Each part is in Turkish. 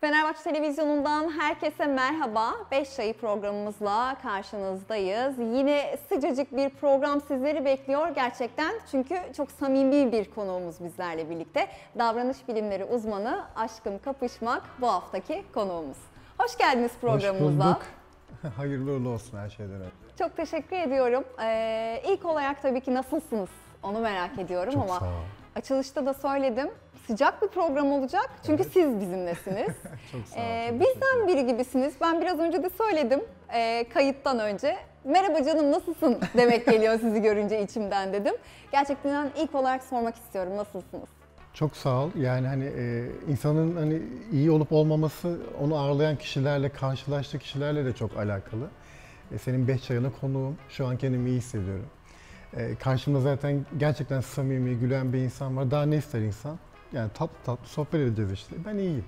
Fenerbahçe Televizyonu'ndan herkese merhaba. 5 sayı programımızla karşınızdayız. Yine sıcacık bir program sizleri bekliyor gerçekten. Çünkü çok samimi bir konuğumuz bizlerle birlikte. Davranış bilimleri uzmanı Aşkım Kapışmak bu haftaki konuğumuz. Hoş geldiniz programımıza. Hoş bulduk. Hayırlı uğurlu olsun her şeyden önce. Çok teşekkür ediyorum. Ee, ilk olarak tabii ki nasılsınız onu merak ediyorum Çok ama açılışta da söyledim. Sıcak bir program olacak çünkü siz bizimlesiniz. Çok sağ ol. Ee, çok bizden biri gibisiniz. Ben biraz önce de söyledim ee, kayıttan önce. Merhaba canım nasılsın demek geliyor sizi görünce içimden dedim. Gerçekten ilk olarak sormak istiyorum nasılsınız? Çok sağ ol. Yani hani e, insanın hani iyi olup olmaması onu ağırlayan kişilerle, karşılaştığı kişilerle de çok alakalı. E, senin beş çayına konuğum. Şu an kendimi iyi hissediyorum. E, karşımda zaten gerçekten samimi, gülen bir insan var. Daha ne ister insan? Yani tatlı tatlı sohbet edeceğiz işte. Ben iyiyim.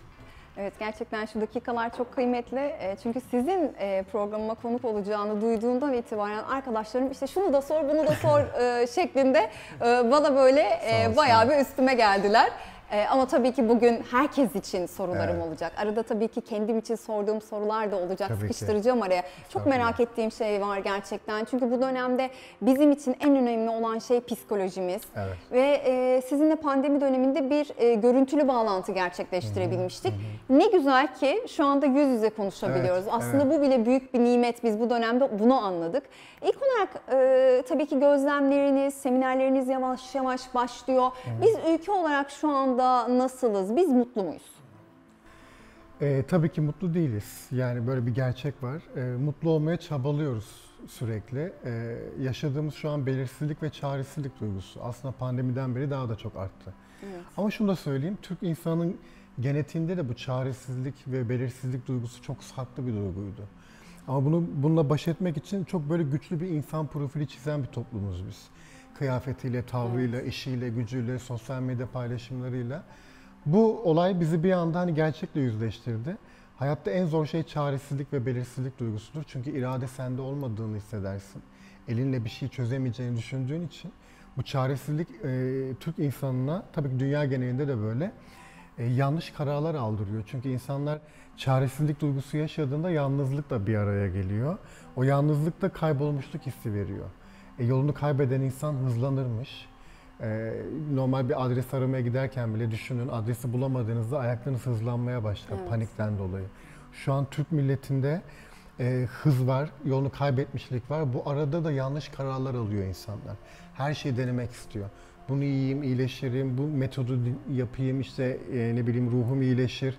Evet gerçekten şu dakikalar çok kıymetli. E, Çünkü sizin e, programıma konuk olacağını duyduğundan itibaren arkadaşlarım işte şunu da sor bunu da sor e, şeklinde bana böyle bayağı bir üstüme geldiler. E, Ama tabii ki bugün herkes için sorularım Evet. olacak. Arada tabii ki kendim için sorduğum sorular da olacak. Tabii ki. Sıkıştıracağım araya. Çok Estağfurullah. merak ettiğim şey var gerçekten. Çünkü bu dönemde bizim için en önemli olan şey psikolojimiz. Evet. Ve e, sizinle pandemi döneminde bir e, görüntülü bağlantı gerçekleştirebilmiştik. Ne güzel ki şu anda yüz yüze konuşabiliyoruz. Evet, Aslında bu bile büyük bir nimet. Biz bu dönemde bunu anladık. İlk olarak e, tabii ki gözlemleriniz, seminerleriniz yavaş yavaş başlıyor. Biz ülke olarak şu anda nasılız? Biz mutlu muyuz? E, tabii ki mutlu değiliz. Yani böyle bir gerçek var. E, mutlu olmaya çabalıyoruz sürekli. E, yaşadığımız şu an belirsizlik ve çaresizlik duygusu. Aslında pandemiden beri daha da çok arttı. Ama şunu da söyleyeyim, Türk insanın genetiğinde de bu çaresizlik ve belirsizlik duygusu çok saklı bir duyguydu. Ama bunu bununla baş etmek için çok böyle güçlü bir insan profili çizen bir toplumuz biz. Kıyafetiyle, tavrıyla, işiyle, gücüyle, sosyal medya paylaşımlarıyla. Bu olay bizi bir anda hani gerçekle yüzleştirdi. Hayatta en zor şey çaresizlik ve belirsizlik duygusudur. Çünkü irade sende olmadığını hissedersin. Elinle bir şey çözemeyeceğini düşündüğün için bu çaresizlik e, Türk insanına, tabii ki dünya genelinde de böyle, e, yanlış kararlar aldırıyor. Çünkü insanlar çaresizlik duygusu yaşadığında yalnızlık da bir araya geliyor. O yalnızlık da kaybolmuşluk hissi veriyor. E, yolunu kaybeden insan hızlanırmış. E, normal bir adres aramaya giderken bile düşünün adresi bulamadığınızda ayaklarınız hızlanmaya başlar Evet. panikten dolayı. Şu an Türk milletinde e, hız var, yolunu kaybetmişlik var. Bu arada da yanlış kararlar alıyor insanlar. Her şeyi denemek istiyor. Bunu yiyeyim, iyileşirim, bu metodu yapayım, işte e, ne bileyim ruhum iyileşir.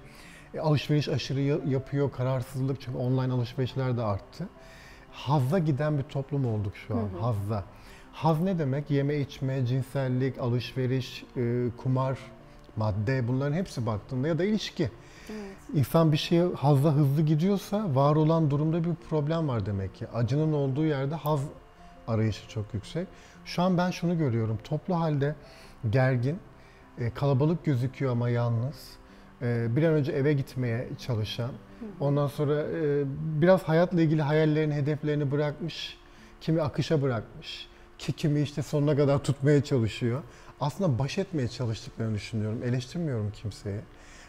E, alışveriş aşırı ya- yapıyor, kararsızlık çünkü online alışverişler de arttı. Hazza giden bir toplum olduk şu an, hazza. Haz ne demek? Yeme içme, cinsellik, alışveriş, e, kumar, madde bunların hepsi baktığında ya da ilişki. İnsan bir şeye hazla hızlı gidiyorsa var olan durumda bir problem var demek ki. Acının olduğu yerde haz arayışı çok yüksek. Şu an ben şunu görüyorum. Toplu halde gergin, e, kalabalık gözüküyor ama yalnız. E, Bir an önce eve gitmeye çalışan. Ondan sonra e, biraz hayatla ilgili hayallerini, hedeflerini bırakmış. Kimi akışa bırakmış. Ki kimi işte sonuna kadar tutmaya çalışıyor. Aslında baş etmeye çalıştıklarını düşünüyorum. Eleştirmiyorum kimseyi.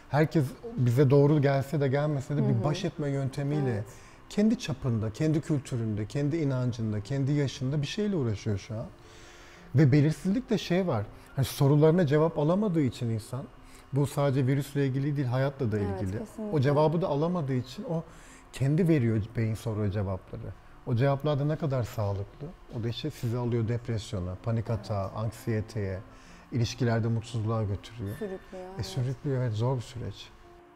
Herkes bize doğru gelse de gelmese de bir baş etme yöntemiyle Evet. kendi çapında, kendi kültüründe, kendi inancında, kendi yaşında bir şeyle uğraşıyor şu an. Ve belirsizlik de şey var. Hani sorularına cevap alamadığı için insan bu sadece virüsle ilgili değil, hayatla da Evet, ilgili. kesinlikle. o cevabı da alamadığı için o kendi veriyor beyin soruyor cevapları. O cevaplar da ne kadar sağlıklı? O da işte sizi alıyor depresyona, panik atağa, anksiyeteye, ilişkilerde mutsuzluğa götürüyor. Sürüklüyor. E sürüklüyor evet zor bir süreç.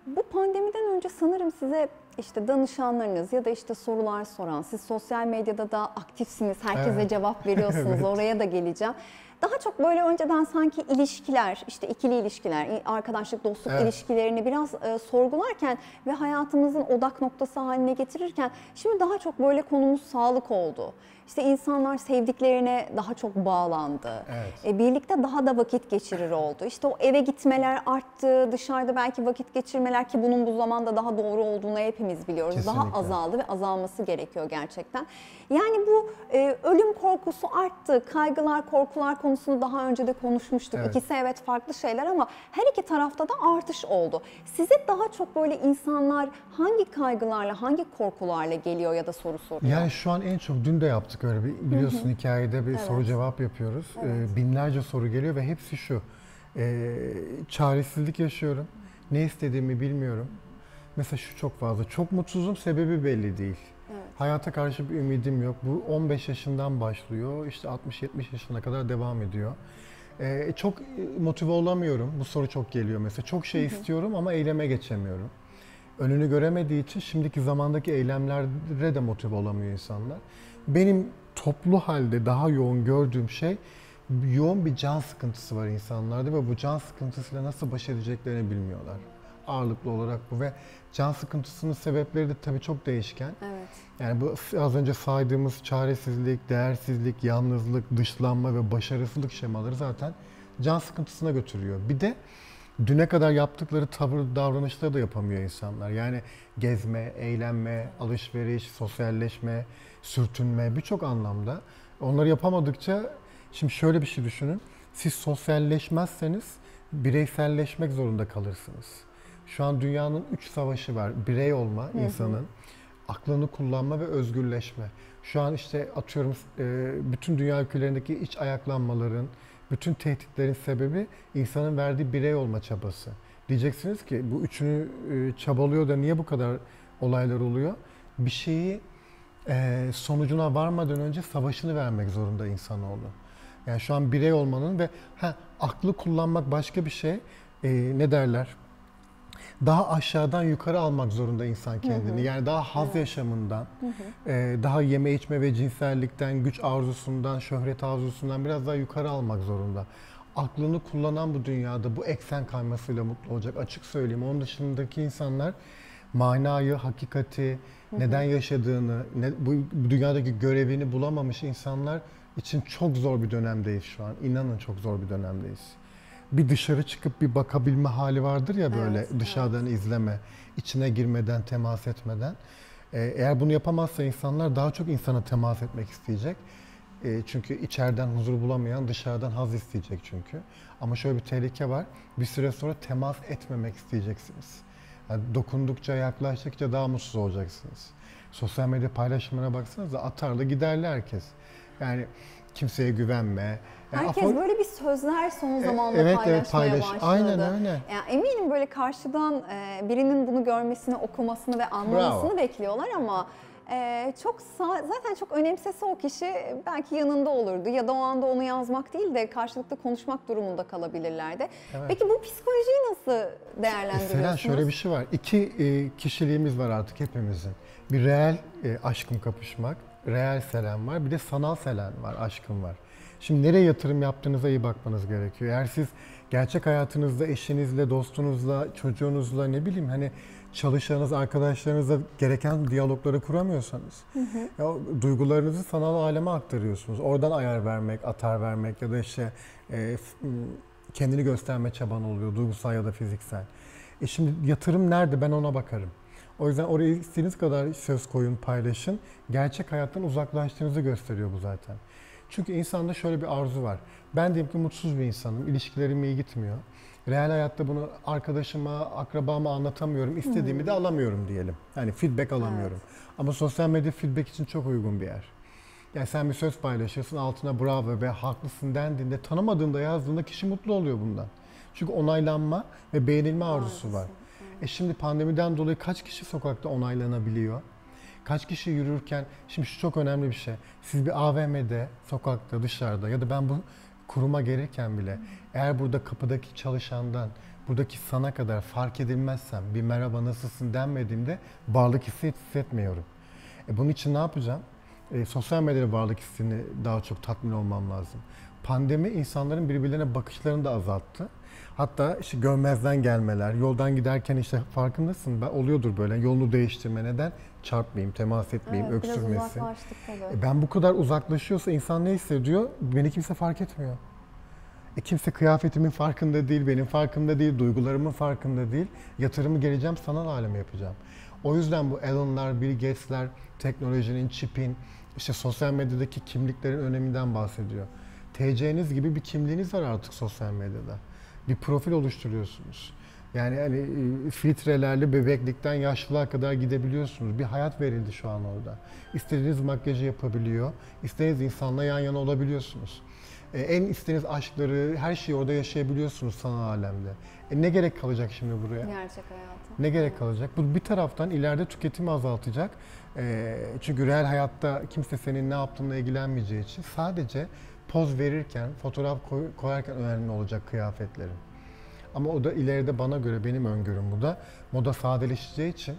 Bu pandemiden önce sanırım size işte danışanlarınız ya da işte sorular soran, siz sosyal medyada da aktifsiniz, herkese Evet. cevap veriyorsunuz, Evet. oraya da geleceğim. Daha çok böyle önceden sanki ilişkiler, işte ikili ilişkiler, arkadaşlık, dostluk Evet. ilişkilerini biraz e, sorgularken ve hayatımızın odak noktası haline getirirken şimdi daha çok böyle konumuz sağlık oldu. İşte insanlar sevdiklerine daha çok bağlandı. Evet. E, birlikte daha da vakit geçirir oldu. İşte o eve gitmeler arttı, dışarıda belki vakit geçirmeler ki bunun bu zamanda daha doğru olduğunu hepimiz biliyoruz. Daha Kesinlikle. azaldı ve azalması gerekiyor gerçekten. Yani bu e, ölüm korkusu arttı, kaygılar, korkular konusunu daha önce de konuşmuştuk. Evet. İkisi evet farklı şeyler ama her iki tarafta da artış oldu. Size daha çok böyle insanlar hangi kaygılarla, hangi korkularla geliyor ya da soru soruyor? Yani şu an en çok dün de yaptık öyle bir biliyorsun hikayede bir Evet. soru cevap yapıyoruz. Evet. Ee, binlerce soru geliyor ve hepsi şu. Ee, çaresizlik yaşıyorum. Ne istediğimi bilmiyorum. Mesela şu çok fazla. Çok mutsuzum sebebi belli değil. Evet. Hayata karşı bir ümidim yok. Bu 15 yaşından başlıyor. İşte 60-70 yaşına kadar devam ediyor. Ee, çok e, motive olamıyorum. Bu soru çok geliyor mesela. Çok şey istiyorum ama eyleme geçemiyorum. Önünü göremediği için şimdiki zamandaki eylemlere de motive olamıyor insanlar. Benim toplu halde daha yoğun gördüğüm şey yoğun bir can sıkıntısı var insanlarda ve bu can sıkıntısıyla nasıl baş edeceklerini bilmiyorlar. Ağırlıklı olarak bu ve can sıkıntısının sebepleri de tabii çok değişken. Evet. Yani bu az önce saydığımız çaresizlik, değersizlik, yalnızlık, dışlanma ve başarısızlık şemaları zaten can sıkıntısına götürüyor. Bir de düne kadar yaptıkları tavır, davranışları da yapamıyor insanlar. Yani gezme, eğlenme, alışveriş, sosyalleşme, sürtünme birçok anlamda. Onları yapamadıkça, şimdi şöyle bir şey düşünün. Siz sosyalleşmezseniz bireyselleşmek zorunda kalırsınız. Şu an dünyanın üç savaşı var. Birey olma insanın, aklını kullanma ve özgürleşme. Şu an işte atıyorum e, bütün dünya ülkelerindeki iç ayaklanmaların, bütün tehditlerin sebebi insanın verdiği birey olma çabası. Diyeceksiniz ki bu üçünü e, çabalıyor da niye bu kadar olaylar oluyor? Bir şeyi e, sonucuna varmadan önce savaşını vermek zorunda insanoğlu. Yani şu an birey olmanın ve ha, aklı kullanmak başka bir şey. E, ne derler? Daha aşağıdan yukarı almak zorunda insan kendini. Yani daha haz yaşamından, e, daha yeme içme ve cinsellikten, güç arzusundan, şöhret arzusundan biraz daha yukarı almak zorunda. Aklını kullanan bu dünyada bu eksen kaymasıyla mutlu olacak. Açık söyleyeyim. Onun dışındaki insanlar manayı, hakikati, neden yaşadığını, ne, bu, dünyadaki görevini bulamamış insanlar için çok zor bir dönemdeyiz şu an. İnanın çok zor bir dönemdeyiz. Bir dışarı çıkıp bir bakabilme hali vardır ya böyle Evet, dışarıdan izleme, içine girmeden, temas etmeden. Ee, eğer bunu yapamazsa insanlar daha çok insana temas etmek isteyecek. Ee, çünkü içeriden huzur bulamayan dışarıdan haz isteyecek çünkü. Ama şöyle bir tehlike var. Bir süre sonra temas etmemek isteyeceksiniz. Yani dokundukça, yaklaştıkça daha mutsuz olacaksınız. Sosyal medya paylaşımına baksanıza atarlı giderli herkes. Yani kimseye güvenme. Yani Herkes afor- böyle bir sözler son zamanlarda evet, paylaşmaya evet, paylaş. başladı. Aynen öyle. Yani eminim böyle karşıdan e, birinin bunu görmesini, okumasını ve anlamasını Bravo. bekliyorlar ama e, çok zaten çok önemsese o kişi belki yanında olurdu ya da o anda onu yazmak değil de karşılıklı konuşmak durumunda kalabilirlerdi. Evet. Peki bu psikolojiyi nasıl değerlendiriyorsunuz? Selen şöyle bir şey var. İki e, kişiliğimiz var artık hepimizin. Bir reel e, aşkım kapışmak, reel Selen var. Bir de sanal Selen var, aşkım var. Şimdi nereye yatırım yaptığınıza iyi bakmanız gerekiyor. Eğer siz gerçek hayatınızda eşinizle, dostunuzla, çocuğunuzla ne bileyim hani çalışanınız, arkadaşlarınızla gereken diyalogları kuramıyorsanız ya, o duygularınızı sanal aleme aktarıyorsunuz. Oradan ayar vermek, atar vermek ya da işte e, kendini gösterme çaban oluyor duygusal ya da fiziksel. E şimdi yatırım nerede ben ona bakarım. O yüzden oraya istediğiniz kadar söz koyun, paylaşın. Gerçek hayattan uzaklaştığınızı gösteriyor bu zaten. Çünkü insanda şöyle bir arzu var. Ben diyelim ki mutsuz bir insanım, ilişkilerim iyi gitmiyor. Reel hayatta bunu arkadaşıma, akrabama anlatamıyorum, istediğimi de alamıyorum diyelim. Yani feedback alamıyorum. Ama sosyal medya feedback için çok uygun bir yer. Yani sen bir söz paylaşırsın, altına bravo ve haklısın dendiğinde, tanımadığında yazdığında kişi mutlu oluyor bundan. Çünkü onaylanma ve beğenilme arzusu var. E şimdi pandemiden dolayı kaç kişi sokakta onaylanabiliyor? Kaç kişi yürürken, şimdi şu çok önemli bir şey. Siz bir AVM'de, sokakta, dışarıda ya da ben bu kuruma gelirken bile eğer burada kapıdaki çalışandan, buradaki sana kadar fark edilmezsem, bir merhaba nasılsın denmediğimde varlık hissi hissetmiyorum. E bunun için ne yapacağım? E, sosyal medyada varlık hissini daha çok tatmin olmam lazım. Pandemi insanların birbirlerine bakışlarını da azalttı. Hatta işte görmezden gelmeler, yoldan giderken işte farkındasın ben oluyordur böyle yolunu değiştirme neden? Çarpmayayım, temas etmeyeyim, Evet, öksürmesin. E ben bu kadar uzaklaşıyorsa insan ne hissediyor? Beni kimse fark etmiyor. E kimse kıyafetimin farkında değil, benim farkında değil, duygularımın farkında değil. Yatırımı geleceğim sanal aleme yapacağım. O yüzden bu Elon'lar, Bill Gates'ler teknolojinin, çipin, işte sosyal medyadaki kimliklerin öneminden bahsediyor. TC'niz gibi bir kimliğiniz var artık sosyal medyada. Bir profil oluşturuyorsunuz. Yani hani e, filtrelerle bebeklikten yaşlılığa kadar gidebiliyorsunuz. Bir hayat verildi şu an orada. İstediğiniz makyajı yapabiliyor. İstediğiniz insanla yan yana olabiliyorsunuz. E, en istediğiniz aşkları, her şeyi orada yaşayabiliyorsunuz sanal alemde. E, ne gerek kalacak şimdi buraya? Gerçek hayatı. Ne gerek kalacak? Bu bir taraftan ileride tüketimi azaltacak. Ee, çünkü real hayatta kimse senin ne yaptığınla ilgilenmeyeceği için sadece poz verirken, fotoğraf koy- koyarken önemli olacak kıyafetlerin. Ama o da ileride bana göre benim öngörüm bu da moda sadeleşeceği için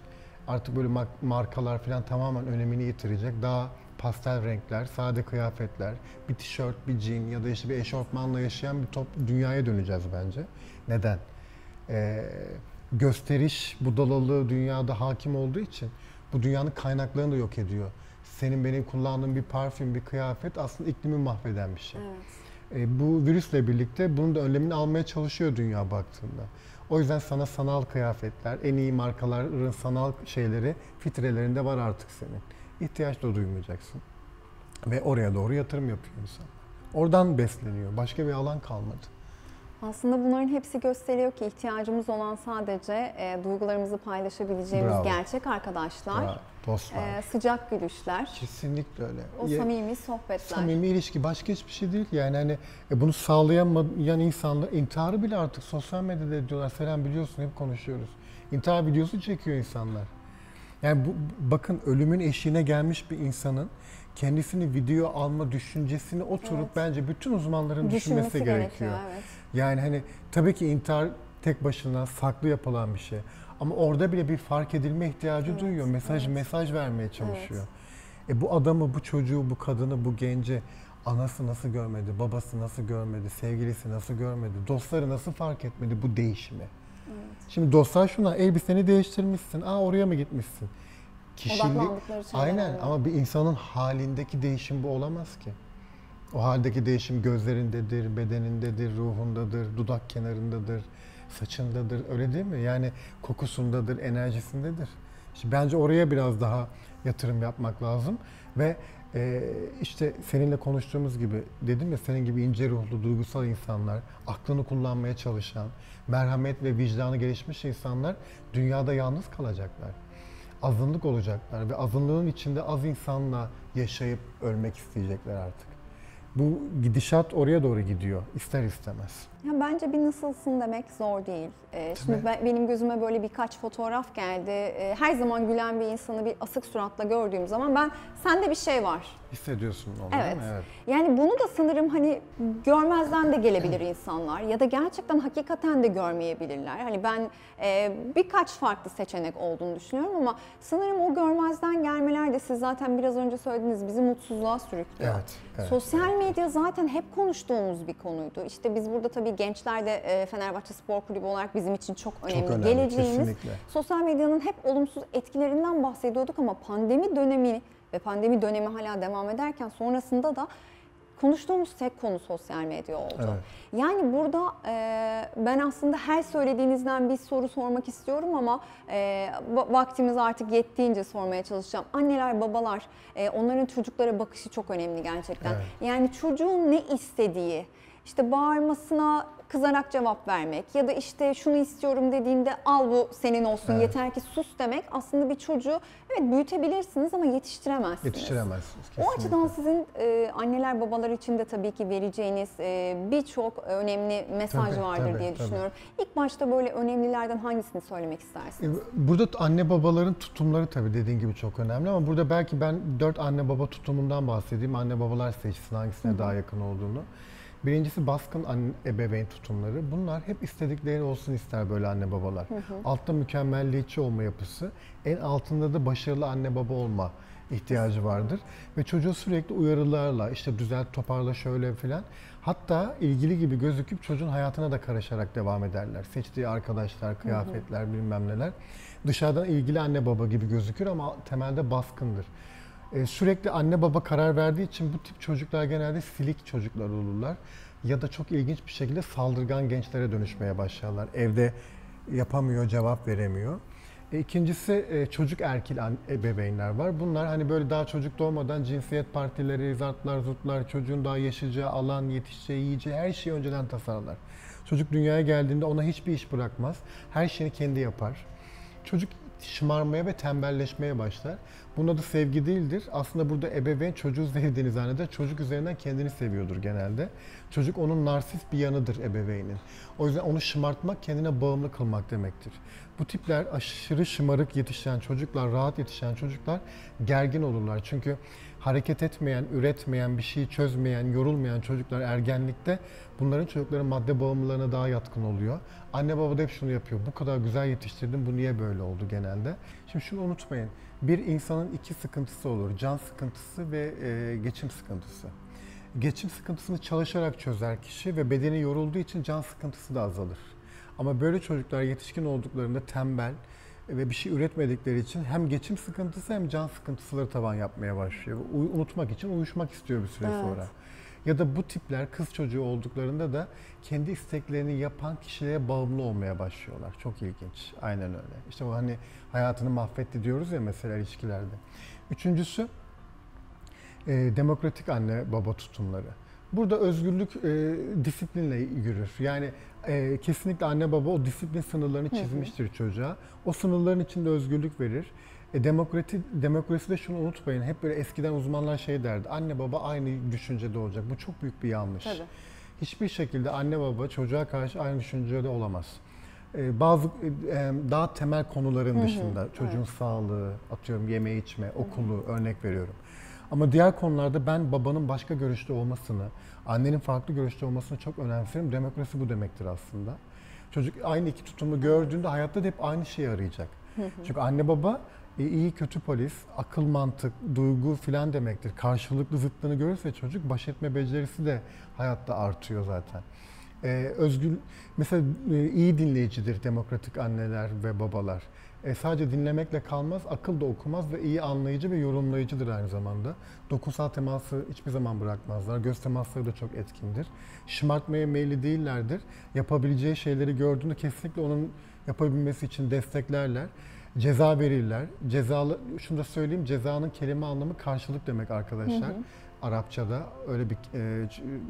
artık böyle markalar falan tamamen önemini yitirecek. Daha pastel renkler, sade kıyafetler, bir tişört, bir jean ya da işte bir eşofmanla yaşayan bir top dünyaya döneceğiz bence. Neden? Ee, gösteriş budalalığı dünyada hakim olduğu için bu dünyanın kaynaklarını da yok ediyor. Senin benim kullandığım bir parfüm, bir kıyafet aslında iklimi mahveden bir şey. Evet. E, bu virüsle birlikte bunun da önlemini almaya çalışıyor dünya baktığında. O yüzden sana sanal kıyafetler, en iyi markaların sanal şeyleri filtrelerinde var artık senin. İhtiyaç da duymayacaksın. Ve oraya doğru yatırım yapıyor insan. Oradan besleniyor. Başka bir alan kalmadı. Aslında bunların hepsi gösteriyor ki ihtiyacımız olan sadece e, duygularımızı paylaşabileceğimiz Bravo. gerçek arkadaşlar, Ya, dostlar. e, sıcak gülüşler, Kesinlikle öyle. o Ya- samimi sohbetler. Samimi ilişki başka hiçbir şey değil. Yani hani e, bunu sağlayamayan insanlar intiharı bile artık sosyal medyada ediyorlar. Selen biliyorsun hep konuşuyoruz. İntihar videosu çekiyor insanlar. Yani bu, bakın ölümün eşiğine gelmiş bir insanın kendisini video alma düşüncesini oturup Evet. bence bütün uzmanların düşünmesi, Düşünmesi gerekiyor. gerekiyor. Evet. Yani hani tabii ki intihar tek başına saklı yapılan bir şey. Ama orada bile bir fark edilme ihtiyacı Evet, duyuyor. Mesaj evet. mesaj vermeye çalışıyor. E bu adamı, bu çocuğu, bu kadını, bu genci anası nasıl görmedi, babası nasıl görmedi, sevgilisi nasıl görmedi, dostları nasıl fark etmedi bu değişimi? Şimdi dostlar şuna, elbiseni değiştirmişsin, aa oraya mı gitmişsin? Şeyler aynen ama bir insanın halindeki değişim bu olamaz ki. O haldeki değişim gözlerindedir, bedenindedir, ruhundadır, dudak kenarındadır, saçındadır. Öyle değil mi? Yani kokusundadır, enerjisindedir. İşte bence oraya biraz daha yatırım yapmak lazım ve e, işte seninle konuştuğumuz gibi dedim ya senin gibi ince ruhlu, duygusal insanlar, aklını kullanmaya çalışan, merhamet ve vicdanı gelişmiş insanlar dünyada yalnız kalacaklar. Azınlık olacaklar ve azınlığın içinde az insanla yaşayıp ölmek isteyecekler artık. Bu gidişat oraya doğru gidiyor ister istemez. Ya bence bir nasılsın demek zor değil. Ee, şimdi ben- benim gözüme böyle birkaç fotoğraf geldi. Ee, her zaman gülen bir insanı bir asık suratla gördüğüm zaman ben sende bir şey var. Hissediyorsun onu Evet. değil mi? Evet. Yani bunu da sanırım hani görmezden de gelebilir insanlar ya da gerçekten hakikaten de görmeyebilirler. Hani ben e, birkaç farklı seçenek olduğunu düşünüyorum ama sanırım o görmezden gelmeler de siz zaten biraz önce söylediğiniz bizi mutsuzluğa sürüklüyor. Evet, evet. Sosyal medya zaten hep konuştuğumuz bir konuydu. İşte biz burada tabii gençler de e, Fenerbahçe Spor Kulübü olarak bizim için çok önemli. önemli, Geleceğimiz kesinlikle. sosyal medyanın hep olumsuz etkilerinden bahsediyorduk ama pandemi dönemi ve pandemi dönemi hala devam ederken sonrasında da konuştuğumuz tek konu sosyal medya oldu. Evet. Yani burada e, ben aslında her söylediğinizden bir soru sormak istiyorum ama e, va- vaktimiz artık yettiğince sormaya çalışacağım. Anneler, babalar, e, onların çocuklara bakışı çok önemli gerçekten. Evet. Yani çocuğun ne istediği, işte bağırmasına kızarak cevap vermek ya da işte şunu istiyorum dediğinde al bu senin olsun Evet. yeter ki sus demek aslında bir çocuğu evet büyütebilirsiniz ama yetiştiremezsiniz. Yetiştiremezsiniz O kesinlikle. açıdan sizin e, anneler babalar için de tabii ki vereceğiniz e, birçok önemli mesaj Tabii, vardır tabii, diye tabii. düşünüyorum. İlk başta böyle önemlilerden hangisini söylemek istersiniz? E, Burada anne babaların tutumları tabii dediğin gibi çok önemli ama burada belki ben dört anne baba tutumundan bahsedeyim. Anne babalar seçsin hangisine daha yakın olduğunu. Birincisi baskın anne, ebeveyn tutumları. Bunlar hep istedikleri olsun ister böyle anne babalar. Altta mükemmelliyetçi olma yapısı, en altında da başarılı anne baba olma ihtiyacı vardır. Ve çocuğu sürekli uyarılarla işte düzelt toparla şöyle filan. Hatta ilgili gibi gözüküp çocuğun hayatına da karışarak devam ederler. Seçtiği arkadaşlar, kıyafetler bilmem neler. Dışarıdan ilgili anne baba gibi gözükür ama temelde baskındır. Ee, sürekli anne baba karar verdiği için bu tip çocuklar genelde silik çocuklar olurlar. Ya da çok ilginç bir şekilde saldırgan gençlere dönüşmeye başlarlar. Evde yapamıyor, cevap veremiyor. E, İkincisi e, çocuk erkil an- ebeveynler var. Bunlar hani böyle daha çocuk doğmadan cinsiyet partileri, zartlar, zurtlar, çocuğun daha yaşayacağı alan, yetişeceği, yiyeceği her şeyi önceden tasarlar. Çocuk dünyaya geldiğinde ona hiçbir iş bırakmaz. Her şeyini kendi yapar. Çocuk şımarmaya ve tembelleşmeye başlar. Bunun adı sevgi değildir. Aslında burada ebeveyn çocuğu sevdiğini zanneder. Çocuk üzerinden kendini seviyordur genelde. Çocuk onun narsist bir yanıdır ebeveynin. O yüzden onu şımartmak kendine bağımlı kılmak demektir. Bu tipler aşırı şımarık yetişen çocuklar, rahat yetişen çocuklar gergin olurlar. Çünkü hareket etmeyen, üretmeyen, bir şeyi çözmeyen, yorulmayan çocuklar ergenlikte bunların çocukların madde bağımlılığına daha yatkın oluyor. Anne baba da hep şunu yapıyor. Bu kadar güzel yetiştirdim, bu niye böyle oldu genelde? Şimdi şunu unutmayın. Bir insanın iki sıkıntısı olur. Can sıkıntısı ve e, geçim sıkıntısı. Geçim sıkıntısını çalışarak çözer kişi ve bedeni yorulduğu için can sıkıntısı da azalır. Ama böyle çocuklar yetişkin olduklarında tembel ve bir şey üretmedikleri için hem geçim sıkıntısı hem can sıkıntıları tavan yapmaya başlıyor. Unutmak için uyuşmak istiyor bir süre Evet. sonra. Ya da bu tipler kız çocuğu olduklarında da kendi isteklerini yapan kişilere bağımlı olmaya başlıyorlar. Çok ilginç. Aynen öyle. İşte bu hani hayatını mahvetti diyoruz ya mesela ilişkilerde. Üçüncüsü e, demokratik anne baba tutumları. Burada özgürlük e, disiplinle yürür. Yani e, kesinlikle anne baba o disiplin sınırlarını çizmiştir çocuğa. O sınırların içinde özgürlük verir. E, demokrati, demokraside şunu unutmayın. Hep böyle eskiden uzmanlar şey derdi. Anne baba aynı düşüncede olacak. Bu çok büyük bir yanlış. Tabii. Hiçbir şekilde anne baba çocuğa karşı aynı düşüncede olamaz. Ee, bazı e, daha temel konuların dışında çocuğun sağlığı, atıyorum yeme içme, okulu örnek veriyorum. Ama diğer konularda ben babanın başka görüşte olmasını, annenin farklı görüşte olmasını çok önemserim. Demokrasi bu demektir aslında. Çocuk aynı iki tutumu gördüğünde hayatta da hep aynı şeyi arayacak. Çünkü anne baba e, iyi kötü polis, akıl mantık, duygu filan demektir. Karşılıklı zıttını görürse çocuk baş etme becerisi de hayatta artıyor zaten. Ee, özgür, mesela e, iyi dinleyicidir demokratik anneler ve babalar. E, sadece dinlemekle kalmaz, akıl da okumaz ve iyi anlayıcı ve yorumlayıcıdır aynı zamanda. Dokunsal teması hiçbir zaman bırakmazlar. Göz temasları da çok etkindir. Şımartmaya meyilli değillerdir. Yapabileceği şeyleri gördüğünde kesinlikle onun yapabilmesi için desteklerler. Ceza verirler. Cezalı, şunu da söyleyeyim, cezanın kelime anlamı karşılık demek arkadaşlar. Arapçada öyle bir e,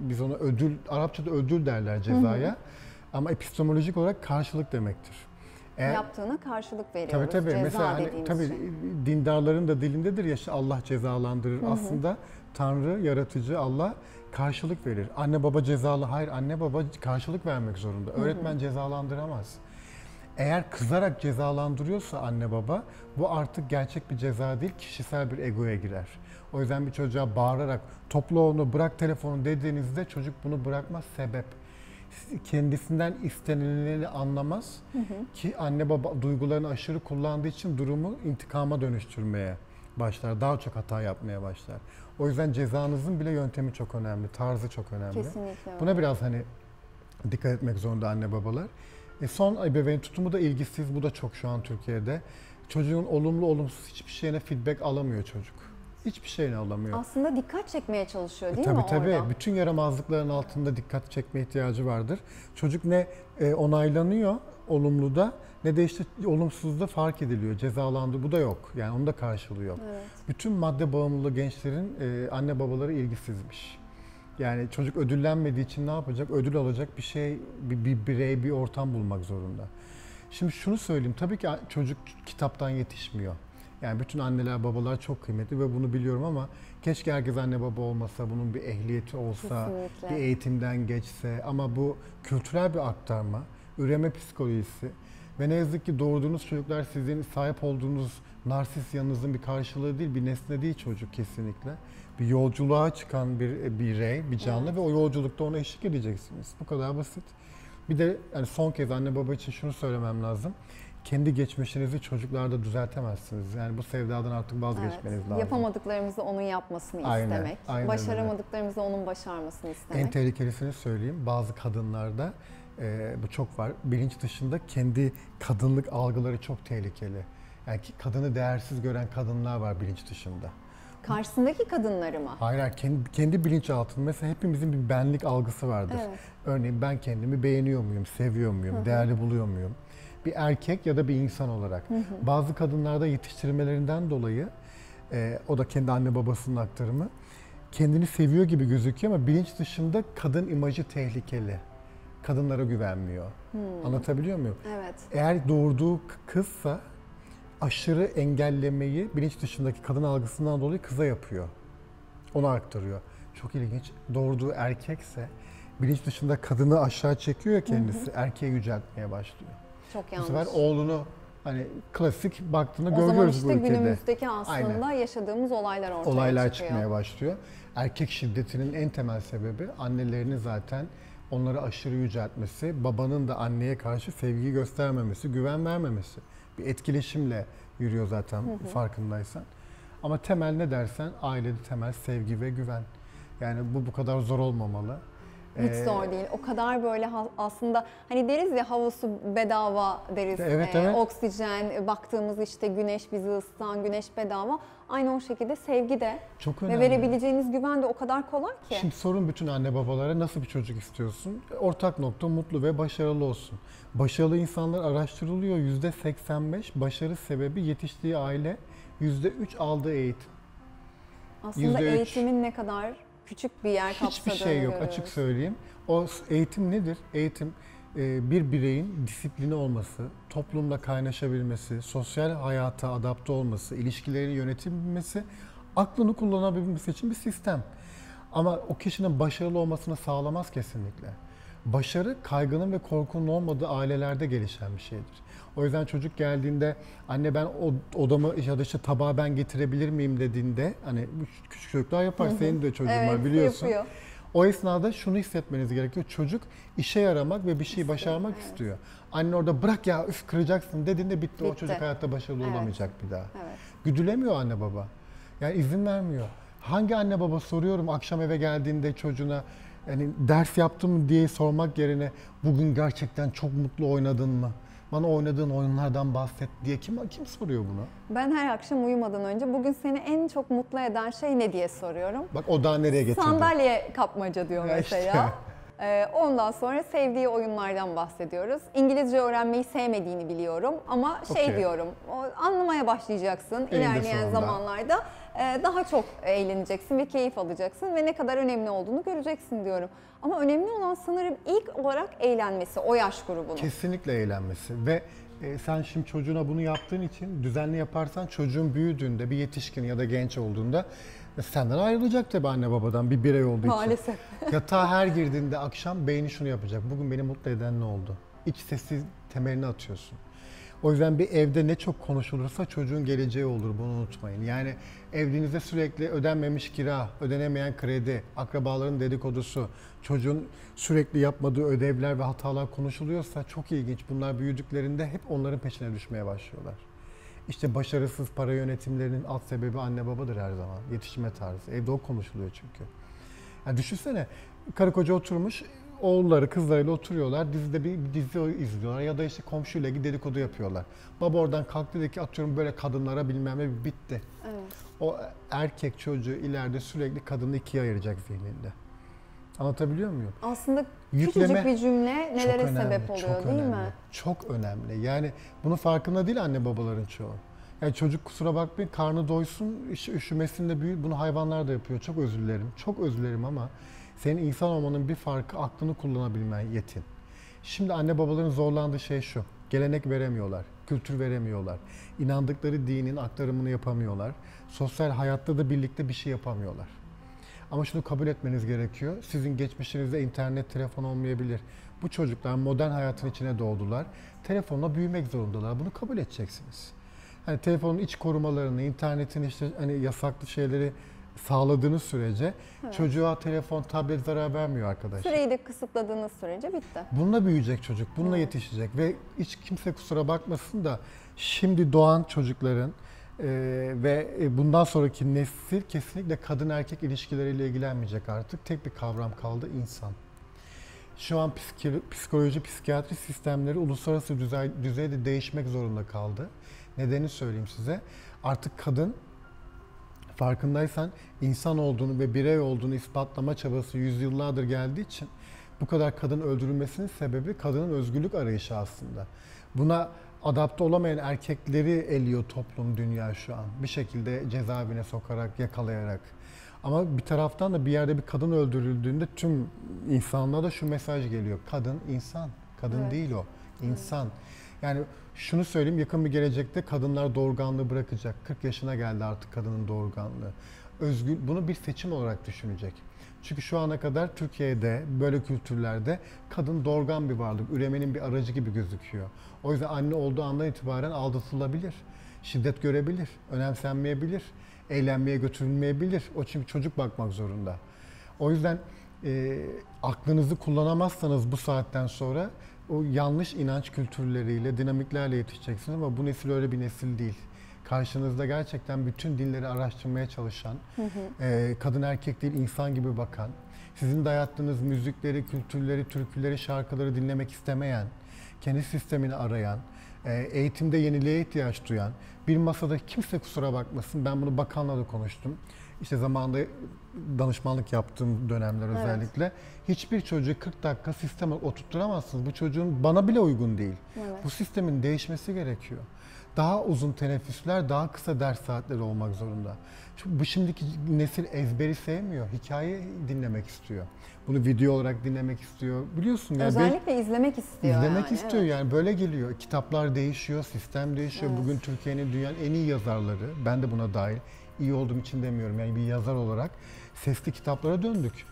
biz ona ödül Arapçada ödül derler cezaya. Ama epistemolojik olarak karşılık demektir. Eğer, Yaptığına karşılık veriyoruz. tabii tabii Ceza mesela hani, tabii şey. dindarların da dilindedir ya Allah cezalandırır. Aslında Tanrı, yaratıcı Allah karşılık verir. Anne baba cezalı. Hayır anne baba karşılık vermek zorunda. Öğretmen cezalandıramaz. Eğer kızarak cezalandırıyorsa anne baba bu artık gerçek bir ceza değil kişisel bir egoya girer. O yüzden bir çocuğa bağırarak topla onu bırak telefonu dediğinizde çocuk bunu bırakmaz sebep. Kendisinden istenileni anlamaz ki anne baba duygularını aşırı kullandığı için durumu intikama dönüştürmeye başlar. Daha çok hata yapmaya başlar. O yüzden cezanızın bile yöntemi çok önemli, tarzı çok önemli. Kesinlikle öyle. Buna biraz hani dikkat etmek zorunda anne babalar. E son ebeveyn tutumu da ilgisiz. Bu da çok şu an Türkiye'de. Çocuğun olumlu olumsuz hiçbir şeyine feedback alamıyor çocuk. Hiçbir şeyine alamıyor. Aslında dikkat çekmeye çalışıyor değil tabii mi tabii. orada? Bütün yaramazlıkların altında dikkat çekme ihtiyacı vardır. Çocuk ne e, onaylanıyor olumluda ne de işte olumsuzda fark ediliyor, cezalandı. Bu da yok. Yani onun da karşılığı yok. Evet. Bütün madde bağımlılığı gençlerin e, anne babaları ilgisizmiş. Yani çocuk ödüllenmediği için ne yapacak? Ödül alacak bir şey, bir, bir birey, bir ortam bulmak zorunda. Şimdi şunu söyleyeyim, tabii ki çocuk kitaptan yetişmiyor. Yani bütün anneler, babalar çok kıymetli ve bunu biliyorum ama keşke herkes anne baba olmasa, bunun bir ehliyeti olsa, Kesinlikle. bir eğitimden geçse ama bu kültürel bir aktarma, üreme psikolojisi ve ne yazık ki doğurduğunuz çocuklar sizin sahip olduğunuz narsist yanınızın bir karşılığı değil, bir nesne değil çocuk kesinlikle. Bir yolculuğa çıkan bir birey, bir canlı ve o yolculukta ona eşlik edeceksiniz. Bu kadar basit. Bir de yani son kez anne baba için şunu söylemem lazım. Kendi geçmişinizi çocuklarda düzeltemezsiniz. Yani bu sevdadan artık vazgeçmeniz lazım. Yapamadıklarımızı onun yapmasını Aynen, istemek. aynen öyle. başaramadıklarımızı onun başarmasını istemek. En tehlikelisini söyleyeyim. Bazı kadınlarda e, bu çok var. Bilinç dışında kendi kadınlık algıları çok tehlikeli. Yani kadını değersiz gören kadınlar var bilinç dışında. Karşısındaki kadınları mı? Hayır, hayır kendi, kendi bilinç altında mesela hepimizin bir benlik algısı vardır. Evet. Örneğin ben kendimi beğeniyor muyum, seviyor muyum, değerli buluyor muyum? Bir erkek ya da bir insan olarak. Bazı kadınlarda yetiştirmelerinden dolayı e, o da kendi anne babasının aktarımı. Kendini seviyor gibi gözüküyor ama bilinç dışında kadın imajı tehlikeli. Kadınlara güvenmiyor. Anlatabiliyor muyum? Evet. Eğer doğurduğu kızsa aşırı engellemeyi bilinç dışındaki kadın algısından dolayı kıza yapıyor. Ona aktarıyor. Çok ilginç. Doğurduğu erkekse bilinç dışında kadını aşağı çekiyor kendisi. Erkeği yüceltmeye başlıyor. Çok Bu yanlış. sefer oğlunu hani klasik baktığını o zaman görüyoruz işte bu ülkede. günümüzdeki aslında Aynen. yaşadığımız olaylar ortaya Olaylar çıkıyor. çıkmaya başlıyor. Erkek şiddetinin en temel sebebi annelerinin zaten onları aşırı yüceltmesi, babanın da anneye karşı sevgi göstermemesi, güven vermemesi. Bir etkileşimle yürüyor zaten farkındaysan. Ama temel ne dersen ailede temel sevgi ve güven. Yani bu bu kadar zor olmamalı. Hiç Ee, zor değil. O kadar böyle aslında hani deriz ya havası bedava deriz. Evet, Ee, evet. Oksijen, baktığımız işte güneş bizi ısıtan, güneş bedava. Aynı o şekilde sevgi de Çok ve önemli. verebileceğiniz güven de o kadar kolay ki. Şimdi sorun bütün anne babalara nasıl bir çocuk istiyorsun? Ortak nokta mutlu ve başarılı olsun. Başarılı insanlar araştırılıyor. Yüzde 85 başarı sebebi yetiştiği aile, yüzde 3 aldığı eğitim. aslında yüzde üç. eğitimin ne kadar küçük bir yer kapsadığını Hiçbir şey yok görüyoruz. açık söyleyeyim. O eğitim nedir? Eğitim e, bir bireyin disiplini olması, toplumla kaynaşabilmesi, sosyal hayata adapte olması, ilişkilerini yönetebilmesi, aklını kullanabilmesi için bir sistem. Ama o kişinin başarılı olmasını sağlamaz kesinlikle. Başarı kaygının ve korkunun olmadığı ailelerde gelişen bir şeydir. O yüzden çocuk geldiğinde anne ben o- odamı ya da işte tabağı ben getirebilir miyim dediğinde hani küçük çocuklar yapar senin de çocuğun Evet, var biliyorsun. yapıyor. O esnada şunu hissetmeniz gerekiyor. Çocuk işe yaramak ve bir şey başarmak evet. istiyor. Anne orada bırak ya üf kıracaksın dediğinde bitti. O Bitti. çocuk hayatta başarılı Evet. olamayacak bir daha. Evet. Güdülemiyor anne baba. Yani izin vermiyor. Hangi anne baba soruyorum akşam eve geldiğinde çocuğuna yani ders yaptın mı diye sormak yerine bugün gerçekten çok mutlu oynadın mı? Bana oynadığın oyunlardan bahset diye kim kim soruyor bunu? Ben her akşam uyumadan önce bugün seni en çok mutlu eden şey ne diye soruyorum. Bak o daha nereye getirdi? Sandalye kapmaca diyor Ya işte. mesela. Ee, ondan sonra sevdiği oyunlardan bahsediyoruz. İngilizce öğrenmeyi sevmediğini biliyorum ama şey Okey. diyorum, anlamaya başlayacaksın Eninde ilerleyen sonunda. zamanlarda. E, daha çok eğleneceksin ve keyif alacaksın ve ne kadar önemli olduğunu göreceksin diyorum. Ama önemli olan sanırım ilk olarak eğlenmesi o yaş grubunun. Kesinlikle eğlenmesi ve e, sen şimdi çocuğuna bunu yaptığın için düzenli yaparsan çocuğun büyüdüğünde bir yetişkin ya da genç olduğunda e, senden ayrılacak tabii anne babadan bir birey olduğu için. Maalesef. Yatağa her girdiğinde akşam beyni şunu yapacak. Bugün beni mutlu eden ne oldu? İç sesi temelini atıyorsun. O yüzden bir evde ne çok konuşulursa çocuğun geleceği olur bunu unutmayın. Yani evlerinizde sürekli ödenmemiş kira, ödenemeyen kredi, akrabaların dedikodusu, çocuğun sürekli yapmadığı ödevler ve hatalar konuşuluyorsa çok ilginç. Bunlar büyüdüklerinde hep onların peşine düşmeye başlıyorlar. İşte başarısız para yönetimlerinin alt sebebi anne babadır her zaman. Yetişme tarzı. Evde o konuşuluyor çünkü. Ya düşünsene karı koca oturmuş oğulları kızlarıyla oturuyorlar dizide bir, bir dizi izliyorlar ya da işte komşuyla ilgili dedikodu yapıyorlar. Baba oradan kalktı dedi ki atıyorum böyle kadınlara bilmem ne bitti. Evet. O erkek çocuğu ileride sürekli kadını ikiye ayıracak zihninde. Anlatabiliyor muyum? Aslında Yükleme küçücük bir cümle nelere önemli, sebep oluyor çok değil önemli, mi? Çok önemli. Yani bunun farkında değil anne babaların çoğu. Yani çocuk kusura bakmayın karnı doysun, üşümesin de büyür. Bunu hayvanlar da yapıyor. Çok özür dilerim. Çok özür dilerim ama senin insan olmanın bir farkı aklını kullanabilmen yetin. Şimdi anne babaların zorlandığı şey şu. Gelenek veremiyorlar, kültür veremiyorlar. İnandıkları dinin aktarımını yapamıyorlar. Sosyal hayatta da birlikte bir şey yapamıyorlar. Ama şunu kabul etmeniz gerekiyor. Sizin geçmişinizde internet, telefon olmayabilir. Bu çocuklar modern hayatın içine doğdular. Telefonla büyümek zorundalar. Bunu kabul edeceksiniz. Hani telefonun iç korumalarını, internetin işte hani yasaklı şeyleri sağladığınız sürece çocuğa telefon, tablet zarar vermiyor arkadaşlar. Süreyi de kısıtladığınız sürece bitti. Bununla büyüyecek çocuk, bununla Evet. yetişecek ve hiç kimse kusura bakmasın da şimdi doğan çocukların e, ve e, bundan sonraki nesil kesinlikle kadın erkek ilişkileriyle ilgilenmeyecek artık. Tek bir kavram kaldı insan. Şu an psikoloji, psikiyatri sistemleri uluslararası düzey, düzeyde değişmek zorunda kaldı. Nedeni söyleyeyim size. Artık kadın farkındaysan insan olduğunu ve birey olduğunu ispatlama çabası yüzyıllardır geldiği için bu kadar kadın öldürülmesinin sebebi kadının özgürlük arayışı aslında. Buna adapte olamayan erkekleri eliyor toplum, dünya şu an. Bir şekilde cezaevine sokarak, yakalayarak. Ama bir taraftan da bir yerde bir kadın öldürüldüğünde tüm insanlara da şu mesaj geliyor. Kadın insan, kadın Evet. değil o, insan. Yani şunu söyleyeyim yakın bir gelecekte kadınlar doğurganlığı bırakacak. 40 yaşına geldi artık kadının doğurganlığı. Özgür, bunu bir seçim olarak düşünecek. Çünkü şu ana kadar Türkiye'de böyle kültürlerde kadın doğurgan bir varlık, üremenin bir aracı gibi gözüküyor. O yüzden anne olduğu andan itibaren aldatılabilir, şiddet görebilir, önemsenmeyebilir, eğlenmeye götürülmeyebilir. O çünkü çocuk bakmak zorunda. O yüzden e, aklınızı kullanamazsanız bu saatten sonra o yanlış inanç kültürleriyle, dinamiklerle yetişeceksiniz ama bu nesil öyle bir nesil değil. Karşınızda gerçekten bütün dinleri araştırmaya çalışan, e, kadın erkek değil insan gibi bakan, sizin dayattığınız müzikleri, kültürleri, türküleri, şarkıları dinlemek istemeyen, kendi sistemini arayan, e, eğitimde yeniliğe ihtiyaç duyan, bir masada kimse kusura bakmasın, ben bunu bakanla da konuştum. İşte zamanında danışmanlık yaptığım dönemler Evet. özellikle. Hiçbir çocuğu 40 dakika sisteme oturtturamazsınız. Bu çocuğun bana bile uygun değil. Evet. Bu sistemin değişmesi gerekiyor. Daha uzun teneffüsler, daha kısa ders saatleri olmak zorunda. Çünkü bu şimdiki nesil ezberi sevmiyor. Hikaye dinlemek istiyor. Bunu video olarak dinlemek istiyor. Biliyorsun yani belki- Özellikle izlemek istiyor İzlemek yani, istiyor evet. yani böyle geliyor. Kitaplar değişiyor, sistem değişiyor. Evet. Bugün Türkiye'nin dünyanın en iyi yazarları, ben de buna dahil, iyi olduğum için demiyorum yani bir yazar olarak sesli kitaplara döndük.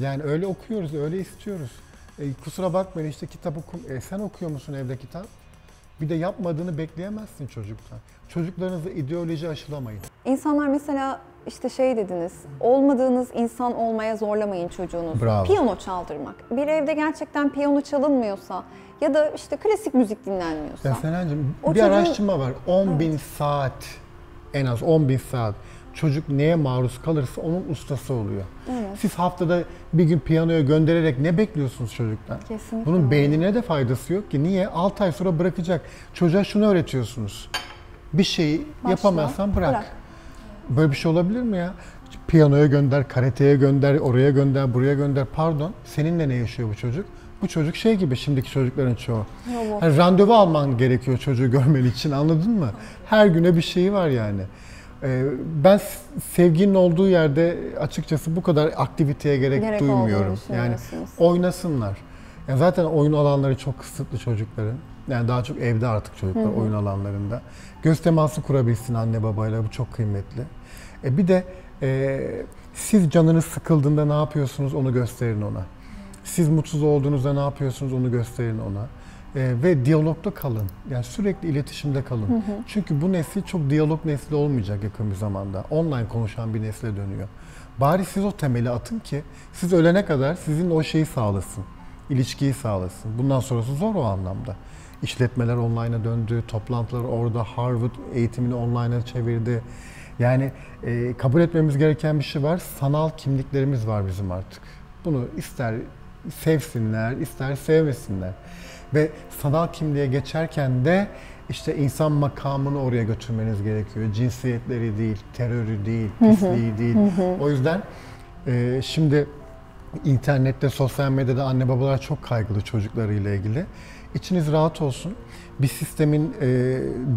Yani öyle okuyoruz, öyle istiyoruz. E, kusura bakmayın işte kitap okum. E, sen okuyor musun evde kitap? Bir de yapmadığını bekleyemezsin çocuktan. Çocuklarınızı ideoloji aşılamayın. İnsanlar mesela işte şey dediniz, olmadığınız insan olmaya zorlamayın çocuğunuzu. Bravo. Piyano çaldırmak. Bir evde gerçekten piyano çalınmıyorsa ya da işte klasik müzik dinlenmiyorsa. Ya Senencim bir çocuğun- araştırma var. 10 bin saat, en az 10 bin saat çocuk neye maruz kalırsa onun ustası oluyor. Evet. Siz haftada bir gün piyanoya göndererek ne bekliyorsunuz çocuktan? Kesinlikle Bunun beynine de faydası yok ki. Niye? 6 ay sonra bırakacak. Çocuğa şunu öğretiyorsunuz. Bir şeyi Başla, yapamazsan bırak. bırak. Böyle bir şey olabilir mi ya? Piyanoya gönder, karateye gönder, oraya gönder, buraya gönder. Pardon, seninle ne yaşıyor bu çocuk? Bu çocuk şey gibi şimdiki çocukların çoğu. Hani randevu alman gerekiyor çocuğu görmen için anladın mı? Her güne bir şeyi var yani. Ee, ben sevginin olduğu yerde açıkçası bu kadar aktiviteye gerek, Gerek duymuyorum. Yani oynasınlar. Ya zaten oyun alanları çok kısıtlı çocukların. Yani daha çok evde artık çocuklar oyun alanlarında. Göz teması kurabilsin anne babayla bu çok kıymetli. E bir de e, siz canınız sıkıldığında ne yapıyorsunuz onu gösterin ona. Siz mutsuz olduğunuzda ne yapıyorsunuz onu gösterin ona. E, ve diyalogda kalın. Yani sürekli iletişimde kalın. Çünkü bu nesil çok diyalog nesli olmayacak yakın bir zamanda. Online konuşan bir nesle dönüyor. Bari siz o temeli atın ki siz ölene kadar sizin o şeyi sağlasın. ilişkiyi sağlasın. Bundan sonrası zor o anlamda. İşletmeler online'a döndü, toplantılar orada, Harvard eğitimini online'a çevirdi. Yani e, kabul etmemiz gereken bir şey var. Sanal kimliklerimiz var bizim artık. Bunu ister sevsinler, ister sevmesinler. Ve sanal kimliğe geçerken de işte insan makamını oraya götürmeniz gerekiyor. Cinsiyetleri değil, terörü değil, pisliği değil. O yüzden e, şimdi internette, sosyal medyada anne babalar çok kaygılı çocuklarıyla ilgili. İçiniz rahat olsun. Bir sistemin e,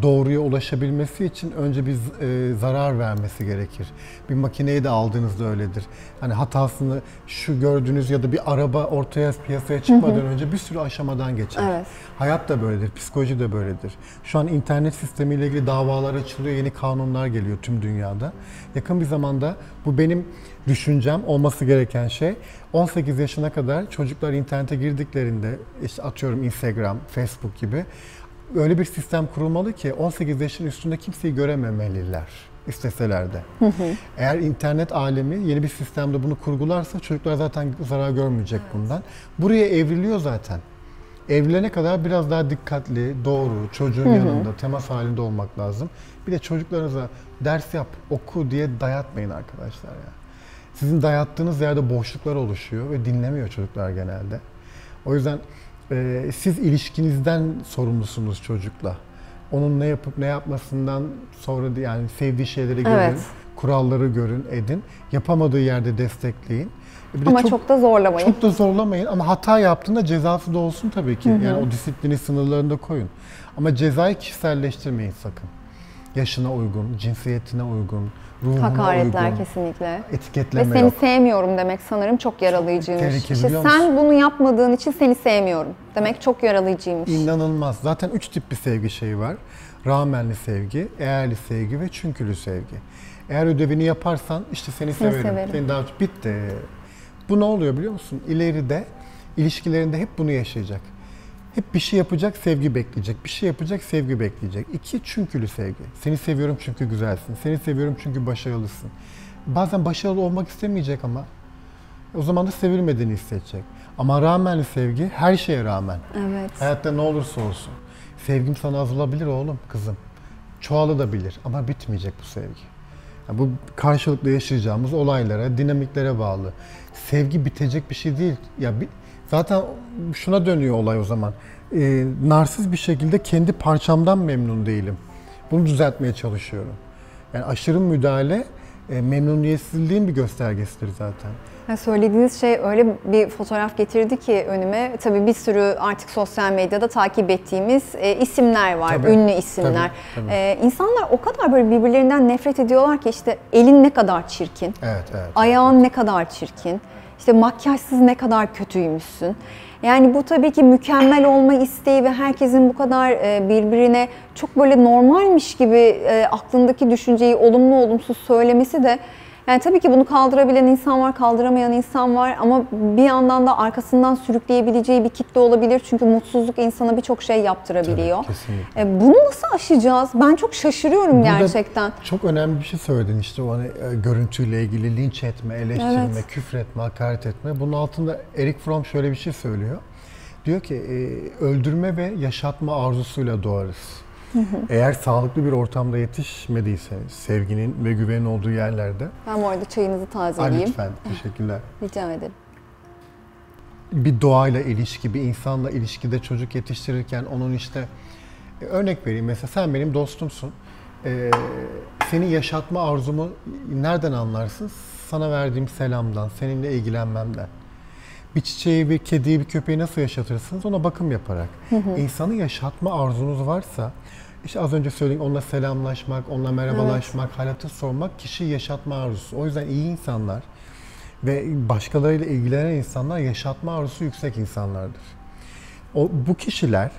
doğruya ulaşabilmesi için önce bir e, zarar vermesi gerekir. Bir makineyi de aldığınızda öyledir. Hani hatasını şu gördüğünüz ya da bir araba ortaya piyasaya çıkmadan önce bir sürü aşamadan geçer. Evet. Hayat da böyledir, psikoloji de böyledir. Şu an internet sistemiyle ilgili davalar açılıyor, yeni kanunlar geliyor tüm dünyada. Yakın bir zamanda bu benim düşüncem olması gereken şey 18 yaşına kadar çocuklar internete girdiklerinde işte atıyorum Instagram, Facebook gibi öyle bir sistem kurulmalı ki 18 yaşın üstünde kimseyi görememeliler isteseler de. Eğer internet alemi yeni bir sistemde bunu kurgularsa çocuklar zaten zarar görmeyecek bundan. Buraya evriliyor zaten. Evlenene kadar biraz daha dikkatli, doğru, çocuğun yanında, temas halinde olmak lazım. Bir de çocuklarınıza ders yap, oku diye dayatmayın arkadaşlar ya. Sizin dayattığınız yerde boşluklar oluşuyor ve dinlemiyor çocuklar genelde. O yüzden e, siz ilişkinizden sorumlusunuz çocukla. Onun ne yapıp ne yapmasından sonra yani sevdiği şeyleri görün. Evet. Kuralları görün, edin. Yapamadığı yerde destekleyin. Bir de Ama çok, da zorlamayın. çok da zorlamayın ama hata yaptığında cezası da olsun tabii ki. Yani o disiplini sınırlarında koyun. Ama cezayı kişiselleştirmeyin sakın. Yaşına uygun, cinsiyetine uygun, ruhuna Hakaretler uygun. kesinlikle. Ve Etiketleme seni yok. sevmiyorum demek sanırım çok yaralayıcıymış. tehlikeli İşte biliyor sen bunu yapmadığın için seni sevmiyorum demek çok yaralayıcıymış. İnanılmaz. Zaten üç tip bir sevgi şeyi var. Rağmenli sevgi, eğerli sevgi ve çünkülü sevgi. Eğer ödevini yaparsan işte seni, Seni severim. severim. Seni daha bitti. Bu ne oluyor biliyor musun? İleride ilişkilerinde hep bunu yaşayacak. Hep bir şey yapacak, sevgi bekleyecek. Bir şey yapacak, sevgi bekleyecek. İki, çünkülü sevgi. Seni seviyorum çünkü güzelsin. Seni seviyorum çünkü başarılısın. Bazen başarılı olmak istemeyecek ama. O zaman da sevilmediğini hissedecek. Ama rağmenli sevgi her şeye rağmen. Evet. Hayatta ne olursa olsun. Sevgim sana azalabilir oğlum, kızım. Çoğalabilir ama bitmeyecek bu sevgi. Yani bu karşılıklı yaşayacağımız olaylara, dinamiklere bağlı. Sevgi bitecek bir şey değil. Ya bir, zaten şuna dönüyor olay o zaman. Ee, narsist bir şekilde kendi parçamdan memnun değilim. Bunu düzeltmeye çalışıyorum. Yani aşırı müdahale e, memnuniyetsizliğin bir göstergesidir zaten. Ya söylediğiniz şey öyle bir fotoğraf getirdi ki önüme. Tabii bir sürü artık sosyal medyada takip ettiğimiz e, isimler var, Tabii, ünlü isimler. tabii, tabii. E, insanlar o kadar böyle birbirlerinden nefret ediyorlar ki işte elin ne kadar çirkin, Evet, evet. ayağın ne kadar çirkin, işte makyajsız ne kadar kötüymüşsün. Yani bu tabii ki mükemmel olma isteği ve herkesin bu kadar e, birbirine çok böyle normalmiş gibi e, aklındaki düşünceyi olumlu olumsuz söylemesi de yani tabii ki bunu kaldırabilen insan var, kaldıramayan insan var ama bir yandan da arkasından sürükleyebileceği bir kitle olabilir. Çünkü mutsuzluk insana birçok şey yaptırabiliyor. Tabii, kesinlikle. E, bunu nasıl aşacağız? Ben çok şaşırıyorum Burada gerçekten. Çok önemli bir şey söyledin işte o hani e, görüntüyle ilgili linç etme, eleştirme, Evet. küfretme, hakaret etme. Bunun altında Eric Fromm şöyle bir şey söylüyor. Diyor ki e, öldürme ve yaşatma arzusuyla doğarız. Eğer sağlıklı bir ortamda yetişmediyseniz, sevginin ve güvenin olduğu yerlerde. Ben bu arada çayınızı Ay, tazeleyeyim. lütfen, teşekkürler. Rica ederim. bir doğayla ilişki, bir insanla ilişkide çocuk yetiştirirken onun işte e, örnek vereyim mesela sen benim dostumsun. Ee, seni yaşatma arzumu nereden anlarsın? Sana verdiğim selamdan, seninle ilgilenmemden. Bir çiçeği, bir kediyi, bir köpeği nasıl yaşatırsınız? Ona bakım yaparak. İnsanı yaşatma arzunuz varsa, işte az önce söylediğim onunla selamlaşmak, onunla merhabalaşmak, halatı sormak kişi yaşatma arzusu. O yüzden iyi insanlar ve başkalarıyla ilgilenen insanlar yaşatma arzusu yüksek insanlardır. O, bu kişiler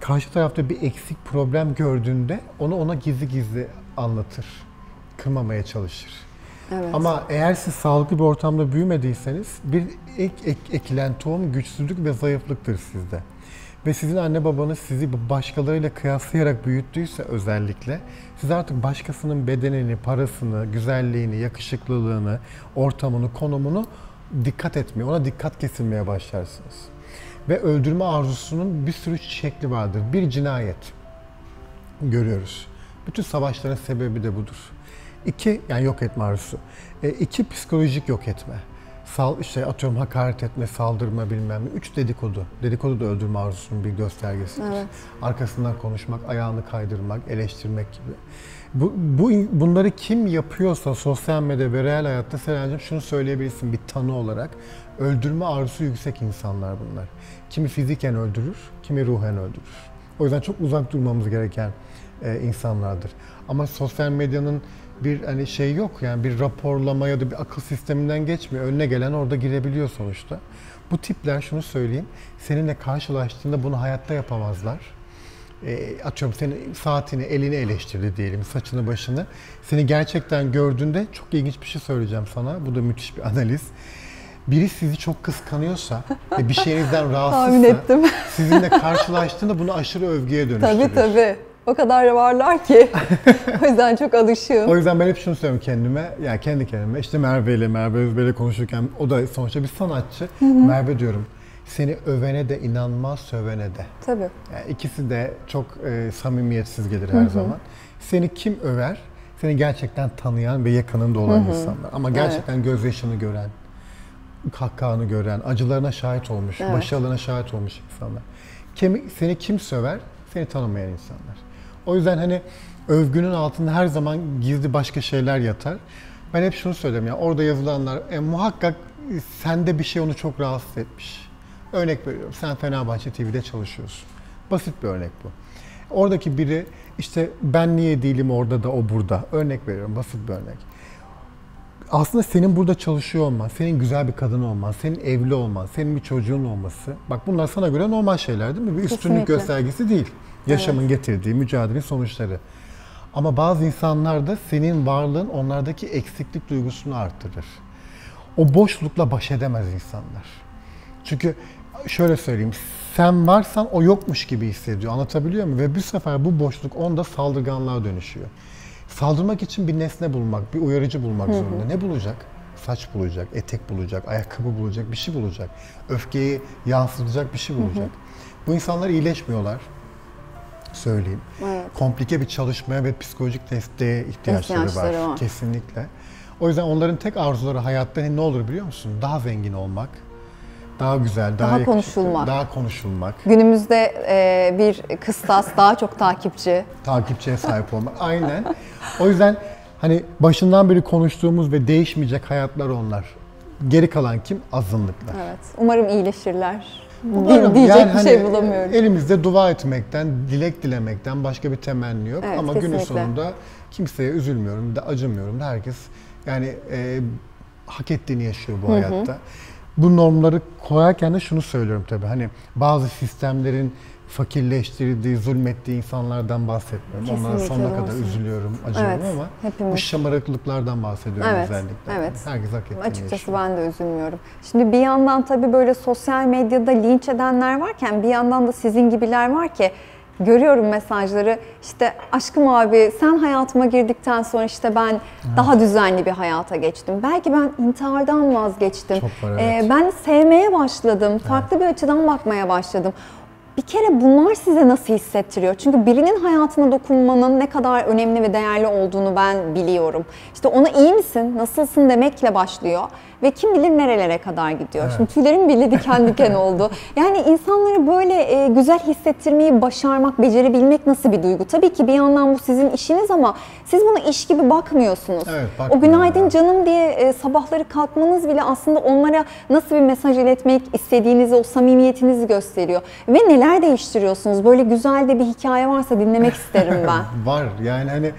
karşı tarafta bir eksik problem gördüğünde onu ona gizli gizli anlatır. Kırmamaya çalışır. Evet. Ama eğer siz sağlıklı bir ortamda büyümediyseniz bir ek, ek, ekilen tohum güçsüzlük ve zayıflıktır sizde. Ve sizin anne babanız sizi başkalarıyla kıyaslayarak büyüttüyse özellikle siz artık başkasının bedenini, parasını, güzelliğini, yakışıklılığını, ortamını, konumunu dikkat etmeye, ona dikkat kesilmeye başlarsınız. Ve öldürme arzusunun bir sürü şekli vardır. Bir cinayet görüyoruz. Bütün savaşların sebebi de budur. İki, yani yok etme arzusu. E, iki, psikolojik yok etme. Sal, işte atıyorum hakaret etme, saldırma bilmem ne. Üç, dedikodu. Dedikodu da öldürme arzusunun bir göstergesidir. Evet. Arkasından konuşmak, ayağını kaydırmak, eleştirmek gibi. Bu, bu bunları kim yapıyorsa sosyal medya ve real hayatta Selen'cim şunu söyleyebilirsin bir tanı olarak. Öldürme arzusu yüksek insanlar bunlar. Kimi fiziken öldürür, kimi ruhen öldürür. O yüzden çok uzak durmamız gereken e, insanlardır. Ama sosyal medyanın bir hani şey yok yani bir raporlama ya da bir akıl sisteminden geçmiyor. Önüne gelen orada girebiliyor sonuçta. Bu tipler şunu söyleyeyim. Seninle karşılaştığında bunu hayatta yapamazlar. E, atıyorum senin saatini, elini eleştirdi diyelim, saçını, başını. Seni gerçekten gördüğünde çok ilginç bir şey söyleyeceğim sana. Bu da müthiş bir analiz. Biri sizi çok kıskanıyorsa ve bir şeyinizden rahatsızsa ettim. sizinle karşılaştığında bunu aşırı övgüye dönüştürür. tabii tabii. O kadar varlar ki. o yüzden çok alışığım. O yüzden ben hep şunu söylüyorum kendime, yani kendi kendime. İşte Merve ile, Merve Özbey'le konuşurken o da sonuçta bir sanatçı. Merve diyorum, seni övene de inanmaz, sövene de. Tabii. Yani ikisi de çok e, samimiyetsiz gelir her zaman. Seni kim över? Seni gerçekten tanıyan ve yakınında olan insanlar. Ama gerçekten gözyaşını gören, kahkahanı gören, acılarına şahit olmuş, Evet. başarılarına şahit olmuş insanlar. Kim, seni kim söver? Seni tanımayan insanlar. O yüzden hani övgünün altında her zaman gizli başka şeyler yatar. Ben hep şunu söylüyorum ya orada yazılanlar e, muhakkak sende bir şey onu çok rahatsız etmiş. Örnek veriyorum sen Fenerbahçe TV'de çalışıyorsun. Basit bir örnek bu. Oradaki biri işte ben niye değilim orada da o burada. Örnek veriyorum basit bir örnek. Aslında senin burada çalışıyor olman, senin güzel bir kadın olman, senin evli olman, senin bir çocuğun olması. Bak bunlar sana göre normal şeyler değil mi? Bir üstünlük Kesinlikle. göstergesi değil. Yaşamın getirdiği mücadele sonuçları. Ama bazı insanlar da senin varlığın onlardaki eksiklik duygusunu arttırır. O boşlukla baş edemez insanlar. Çünkü şöyle söyleyeyim, sen varsan o yokmuş gibi hissediyor. Anlatabiliyor muyum? Ve bir sefer bu boşluk onda saldırganlığa dönüşüyor. Saldırmak için bir nesne bulmak, bir uyarıcı bulmak zorunda. Ne bulacak? Saç bulacak, etek bulacak, ayakkabı bulacak, bir şey bulacak. Öfkeyi yansıtacak bir şey bulacak. Bu insanlar iyileşmiyorlar. Söyleyeyim. Evet. Komplike bir çalışmaya ve psikolojik desteğe ihtiyaçları, İhtiyaçları var. var. Kesinlikle. O yüzden onların tek arzuları hayatta ne olur biliyor musun? Daha zengin olmak, daha güzel, daha, Daha yakışıklı, konuşulmak. daha konuşulmak, Günümüzde e, bir kıstas daha çok takipçi. takipçiye sahip olmak. Aynen. O yüzden hani başından beri konuştuğumuz ve değişmeyecek hayatlar onlar. Geri kalan kim? Azınlıklar. Evet. Umarım iyileşirler. Umarım. Diyecek Yani bir hani şey bulamıyorum. Elimizde dua etmekten, dilek dilemekten başka bir temenni yok. Evet, Ama günün kesinlikle. sonunda kimseye üzülmüyorum, da acımıyorum da herkes yani e, hak ettiğini yaşıyor bu hayatta. Bu normları koyarken de şunu söylüyorum tabii. Hani bazı sistemlerin fakirleştirdiği, zulmettiği insanlardan bahsetmiyorum. Onlara Kesinlikle sonuna kadar doğrusun. üzülüyorum, acıyorum Evet, ama hepimiz. bu şımarıklıklardan bahsediyorum Evet, özellikle. evet. Herkes hak ettiğini Açıkçası yaşıyor. ben de üzülmüyorum. Şimdi bir yandan tabii böyle sosyal medyada linç edenler varken bir yandan da sizin gibiler var ki görüyorum mesajları işte aşkım abi sen hayatıma girdikten sonra işte ben daha düzenli bir hayata geçtim. Belki ben intihardan vazgeçtim. Çok var, Ee, evet. ben sevmeye başladım. Farklı bir açıdan bakmaya başladım. Bir kere bunlar size nasıl hissettiriyor? Çünkü birinin hayatına dokunmanın ne kadar önemli ve değerli olduğunu ben biliyorum. İşte ona iyi misin, nasılsın demekle başlıyor ve kim bilir nerelere kadar gidiyor. Evet. Şimdi tüylerim bile diken diken oldu. Yani insanları böyle e, güzel hissettirmeyi başarmak, becerebilmek nasıl bir duygu? Tabii ki bir yandan bu sizin işiniz ama siz buna iş gibi bakmıyorsunuz. Evet, o günaydın canım diye e, sabahları kalkmanız bile aslında onlara nasıl bir mesaj iletmek istediğinizi, o samimiyetinizi gösteriyor. Ve neler değiştiriyorsunuz? Böyle güzel de bir hikaye varsa dinlemek isterim ben. Var yani hani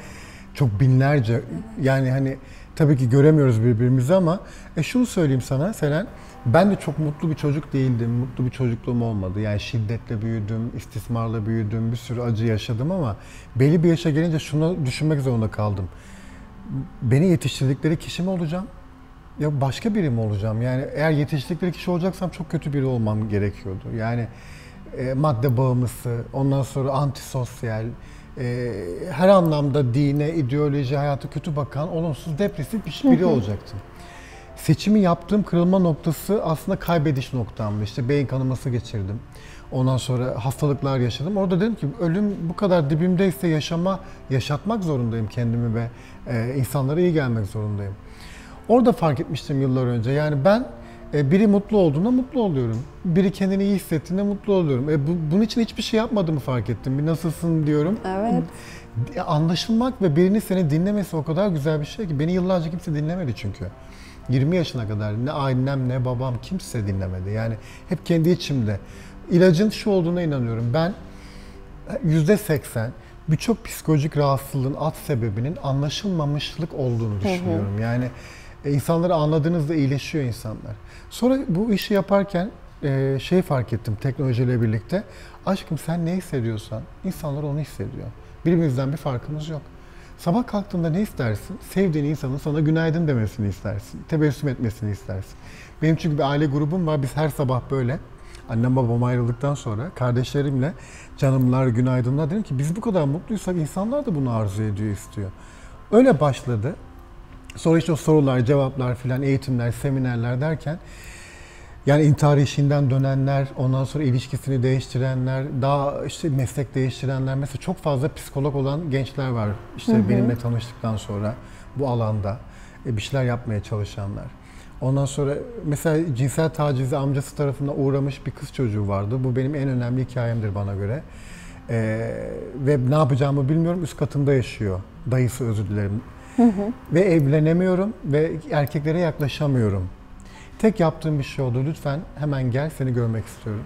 çok binlerce yani hani tabii ki göremiyoruz birbirimizi ama e şunu söyleyeyim sana Selen ben de çok mutlu bir çocuk değildim. Mutlu bir çocukluğum olmadı. Yani şiddetle büyüdüm, istismarla büyüdüm, bir sürü acı yaşadım ama belli bir yaşa gelince şunu düşünmek zorunda kaldım. Beni yetiştirdikleri kişi mi olacağım? Ya başka biri mi olacağım? Yani eğer yetiştirdikleri kişi olacaksam çok kötü biri olmam gerekiyordu. Yani e, madde bağımlısı, ondan sonra antisosyal, e, her anlamda dine, ideoloji, hayata kötü bakan, olumsuz, depresif bir biri olacaktım. Seçimi yaptığım kırılma noktası aslında kaybediş noktamdı. İşte beyin kanaması geçirdim. Ondan sonra hastalıklar yaşadım. Orada dedim ki ölüm bu kadar dibimdeyse yaşama, yaşatmak zorundayım kendimi ve e, insanlara iyi gelmek zorundayım. Orada fark etmiştim yıllar önce. Yani ben e, biri mutlu olduğunda mutlu oluyorum. Biri kendini iyi hissettiğinde mutlu oluyorum. E, bu, bunun için hiçbir şey yapmadığımı fark ettim. Bir nasılsın diyorum. Evet. E, Anlaşılmak ve birinin seni dinlemesi o kadar güzel bir şey ki. Beni yıllarca kimse dinlemedi çünkü. 20 yaşına kadar ne annem ne babam kimse dinlemedi. Yani hep kendi içimde. İlacın şu olduğuna inanıyorum. Ben yüzde seksen birçok psikolojik rahatsızlığın alt sebebinin anlaşılmamışlık olduğunu düşünüyorum. Yani e, insanları anladığınızda iyileşiyor insanlar. Sonra bu işi yaparken e, şey fark ettim teknolojiyle birlikte. Aşkım sen ne hissediyorsan insanlar onu hissediyor. Birbirimizden bir farkımız yok. Sabah kalktığında ne istersin? Sevdiğin insanın sana günaydın demesini istersin. Tebessüm etmesini istersin. Benim çünkü bir aile grubum var. Biz her sabah böyle annem babam ayrıldıktan sonra kardeşlerimle canımlar günaydınlar dedim ki biz bu kadar mutluysak insanlar da bunu arzu ediyor istiyor. Öyle başladı. Sonra işte o sorular, cevaplar filan, eğitimler, seminerler derken yani intihar işinden dönenler, ondan sonra ilişkisini değiştirenler, daha işte meslek değiştirenler, mesela çok fazla psikolog olan gençler var. İşte benimle tanıştıktan sonra bu alanda e, bir şeyler yapmaya çalışanlar. Ondan sonra mesela cinsel tacize amcası tarafından uğramış bir kız çocuğu vardı. Bu benim en önemli hikayemdir bana göre. Ee, ve ne yapacağımı bilmiyorum. Üst katında yaşıyor. Dayısı özür dilerim. Ve evlenemiyorum ve erkeklere yaklaşamıyorum. Tek yaptığım bir şey oldu. Lütfen hemen gel seni görmek istiyorum.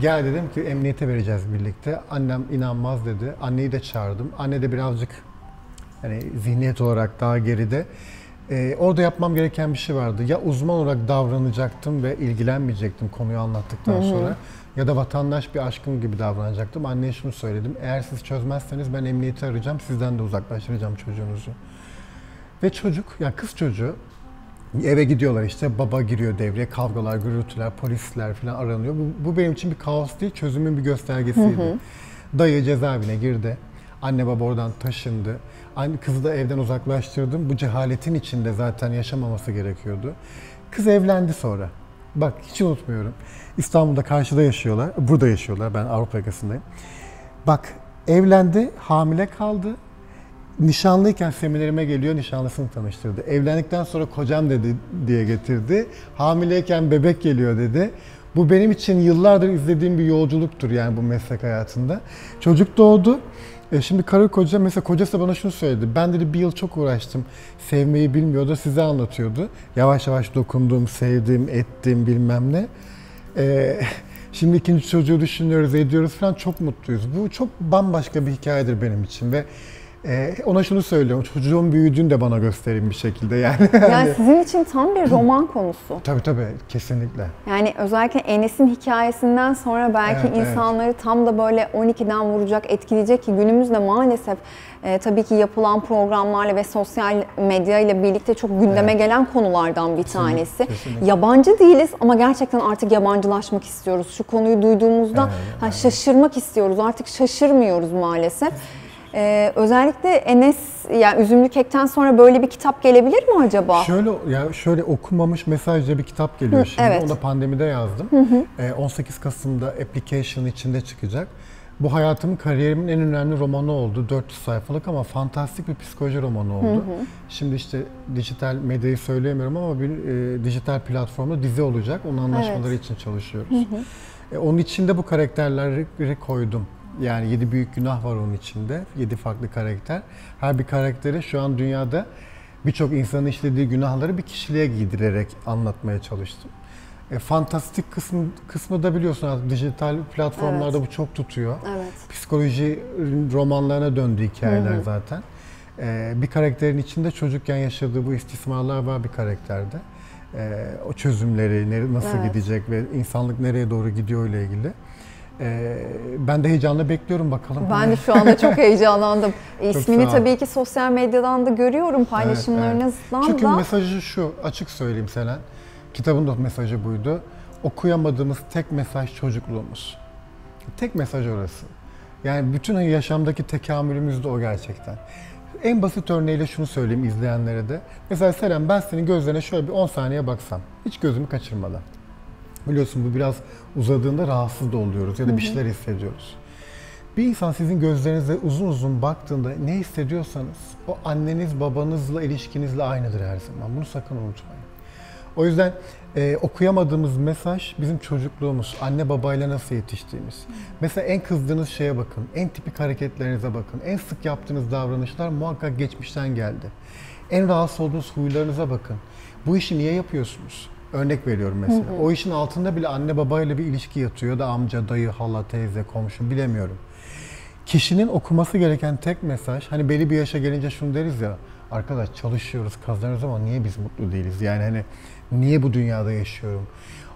Gel dedim ki emniyete vereceğiz birlikte. Annem inanmaz dedi. Anneyi de çağırdım. Anne de birazcık hani zihniyet olarak daha geride. Ee, orada yapmam gereken bir şey vardı. Ya uzman olarak davranacaktım ve ilgilenmeyecektim konuyu anlattıktan sonra ya da vatandaş bir aşkım gibi davranacaktım. Anneye şunu söyledim. Eğer siz çözmezseniz ben emniyeti arayacağım. Sizden de uzaklaştıracağım çocuğunuzu. Ve çocuk, ya kız çocuğu eve gidiyorlar işte baba giriyor devreye, kavgalar, gürültüler, polisler falan aranıyor. Bu, bu benim için bir kaos değil, çözümün bir göstergesiydi. Dayı cezaevine girdi. Anne baba oradan taşındı. Anne kızı da evden uzaklaştırdım. Bu cehaletin içinde zaten yaşamaması gerekiyordu. Kız evlendi sonra. Bak hiç unutmuyorum. İstanbul'da karşıda yaşıyorlar. Burada yaşıyorlar. Ben Avrupa yakasındayım. Bak evlendi, hamile kaldı. Nişanlıyken seminerime geliyor, nişanlısını tanıştırdı. Evlendikten sonra kocam dedi diye getirdi. Hamileyken bebek geliyor dedi. Bu benim için yıllardır izlediğim bir yolculuktur yani bu meslek hayatında. Çocuk doğdu. E şimdi karı koca mesela kocası bana şunu söyledi. Ben dedi bir yıl çok uğraştım. Sevmeyi bilmiyordu. Size anlatıyordu. Yavaş yavaş dokundum, sevdim, ettim bilmem ne. E, şimdi ikinci çocuğu düşünüyoruz, ediyoruz falan çok mutluyuz. Bu çok bambaşka bir hikayedir benim için ve e, ona şunu söylüyorum. Çocuğun büyüdüğünü de bana gösterin bir şekilde yani. Yani sizin için tam bir roman konusu. tabii tabii kesinlikle. Yani özellikle Enes'in hikayesinden sonra belki Evet, evet. insanları tam da böyle 12'den vuracak, etkileyecek ki günümüzde maalesef e, tabii ki yapılan programlarla ve sosyal medya ile birlikte çok gündeme Evet. gelen konulardan bir tanesi. kesinlikle. Yabancı değiliz ama gerçekten artık yabancılaşmak istiyoruz. Şu konuyu duyduğumuzda Evet, ha, şaşırmak istiyoruz. Artık şaşırmıyoruz maalesef. Ee, özellikle Enes, yani Üzümlü Kek'ten sonra böyle bir kitap gelebilir mi acaba? Şöyle ya şöyle okunmamış mesajca bir kitap geliyor şimdi. evet. Onu da pandemide yazdım. Ee, 18 Kasım'da application içinde çıkacak. Bu hayatımın kariyerimin en önemli romanı oldu. 400 sayfalık ama fantastik bir psikoloji romanı oldu. Şimdi işte dijital medyayı söyleyemiyorum ama bir e, dijital platformda dizi olacak. Onun anlaşmaları Evet. için çalışıyoruz. E, onun içinde bu karakterleri koydum. Yani yedi büyük günah var onun içinde. Yedi farklı karakter. Her bir karakteri şu an dünyada birçok insanın işlediği günahları bir kişiliğe giydirerek anlatmaya çalıştım. E, fantastik kısmı, kısmı da biliyorsun artık dijital platformlarda bu çok tutuyor. Evet. Psikoloji romanlarına döndü hikayeler zaten. E, bir karakterin içinde çocukken yaşadığı bu istismarlar var bir karakterde. E, o çözümleri, nasıl Evet. gidecek ve insanlık nereye doğru gidiyor ile ilgili. E, ben de heyecanla bekliyorum bakalım. Ben de şu anda çok heyecanlandım. İsmini sağ ol. tabii ki sosyal medyadan da görüyorum paylaşımlarınızdan Çünkü da. mesajı şu, açık söyleyeyim Selen. Kitabın da mesajı buydu. Okuyamadığımız tek mesaj çocukluğumuz. Tek mesaj orası. Yani bütün yaşamdaki tekamülümüz de o gerçekten. En basit örneğiyle şunu söyleyeyim izleyenlere de. Mesela Selen ben senin gözlerine şöyle bir 10 saniye baksam. Hiç gözümü kaçırmadan. Biliyorsun bu biraz uzadığında rahatsız da oluyoruz ya da bir şeyler hissediyoruz. Bir insan sizin gözlerinize uzun uzun baktığında ne hissediyorsanız o anneniz babanızla ilişkinizle aynıdır her zaman. Bunu sakın unutmayın. O yüzden e, okuyamadığımız mesaj bizim çocukluğumuz, anne babayla nasıl yetiştiğimiz. Mesela en kızdığınız şeye bakın, en tipik hareketlerinize bakın, en sık yaptığınız davranışlar muhakkak geçmişten geldi. En rahatsız olduğunuz huylarınıza bakın. Bu işi niye yapıyorsunuz? Örnek veriyorum mesela. O işin altında bile anne babayla bir ilişki yatıyor ya da amca, dayı, hala, teyze, komşu bilemiyorum. Kişinin okuması gereken tek mesaj, hani belli bir yaşa gelince şunu deriz ya, arkadaş çalışıyoruz, kazanıyoruz ama niye biz mutlu değiliz? Yani hani niye bu dünyada yaşıyorum?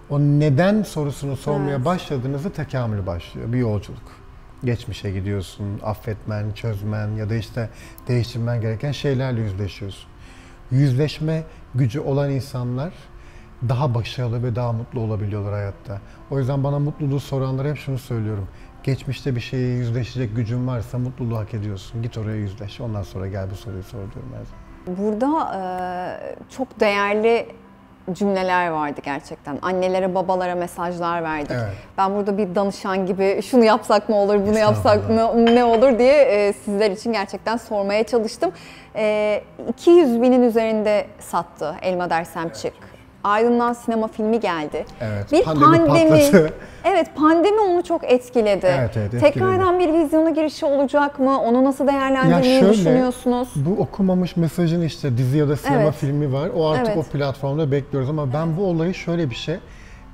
O neden sorusunu sormaya Evet. başladığınızda tekamül başlıyor, bir yolculuk. Geçmişe gidiyorsun, affetmen, çözmen ya da işte değiştirmen gereken şeylerle yüzleşiyorsun. Yüzleşme gücü olan insanlar daha başarılı ve daha mutlu olabiliyorlar hayatta. O yüzden bana mutluluğu soranlara hep şunu söylüyorum. Geçmişte bir şeye yüzleşecek gücün varsa mutluluğu hak ediyorsun. Git oraya yüzleş. Ondan sonra gel bu soruyu sor diyorum her zaman. Burada e, çok değerli cümleler vardı gerçekten. Annelere, babalara mesajlar verdik. Evet. Ben burada bir danışan gibi şunu yapsak mı olur, bunu yapsak mı ne olur diye e, sizler için gerçekten sormaya çalıştım. E, 200 binin üzerinde sattı Elma Dersem Çık. Aydın'dan sinema filmi geldi. Evet, Bir pandemi pandemi, evet pandemi onu çok etkiledi. Evet, evet, etkiledi. Tekrardan bir vizyona girişi olacak mı? Onu nasıl değerlendirmeyi Ya şöyle, düşünüyorsunuz? Bu okunmamış mesajın işte dizi ya da sinema Evet. filmi var. O artık Evet. o platformda bekliyoruz ama ben bu olayı şöyle bir şey.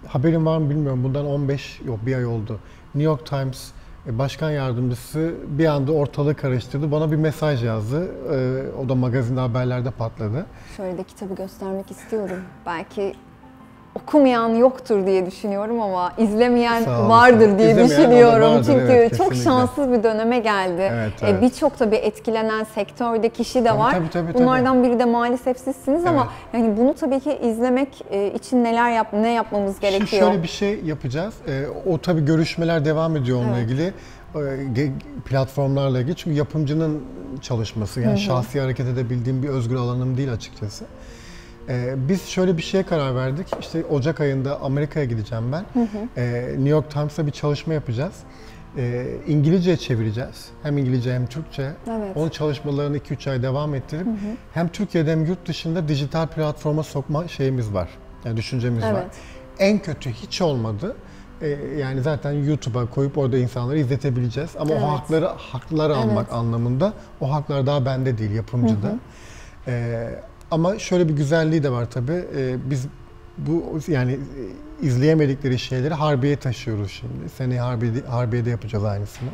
Haberin var mı bilmiyorum. Bundan 15 yok bir ay oldu. New York Times başkan yardımcısı bir anda ortalığı karıştırdı. Bana bir mesaj yazdı. Ee, o da magazinde haberlerde patladı. Şöyle de kitabı göstermek istiyorum. Belki okumayan yoktur diye düşünüyorum ama izlemeyen olun, vardır diye İzlemeyen düşünüyorum. vardır, Çünkü evet, çok kesinlikle. şanssız bir döneme geldi. Evet, E, evet. Birçok tabii etkilenen sektörde kişi de Tabii, var. tabii, tabii, Bunlardan biri de maalesef sizsiniz ama Evet. yani bunu tabii ki izlemek e, için neler yap ne yapmamız Şimdi gerekiyor? şöyle bir şey yapacağız. Ee, o tabii görüşmeler devam ediyor onunla Evet. ilgili. Platformlarla ilgili. Çünkü yapımcının çalışması. Yani şahsi hareket edebildiğim bir özgür alanım değil açıkçası. Ee, biz şöyle bir şeye karar verdik. İşte Ocak ayında Amerika'ya gideceğim ben. Ee, New York Times'ta bir çalışma yapacağız. Ee, İngilizce çevireceğiz. Hem İngilizce hem Türkçe. Evet. Onun çalışmalarını 2-3 ay devam ettirip hem Türkiye'de hem yurt dışında dijital platforma sokma şeyimiz var. Yani düşüncemiz var. Evet. En kötü hiç olmadı. Ee, yani zaten YouTube'a koyup orada insanları izletebileceğiz. Ama Evet. o hakları hakları almak Evet. anlamında o haklar daha bende değil, yapımcıda. Ee, ama şöyle bir güzelliği de var tabii. Ee, biz bu yani e, izleyemedikleri şeyleri Harbiye'ye taşıyoruz şimdi. Seneye Harbiye'de, Harbiye'de yapacağız aynısını.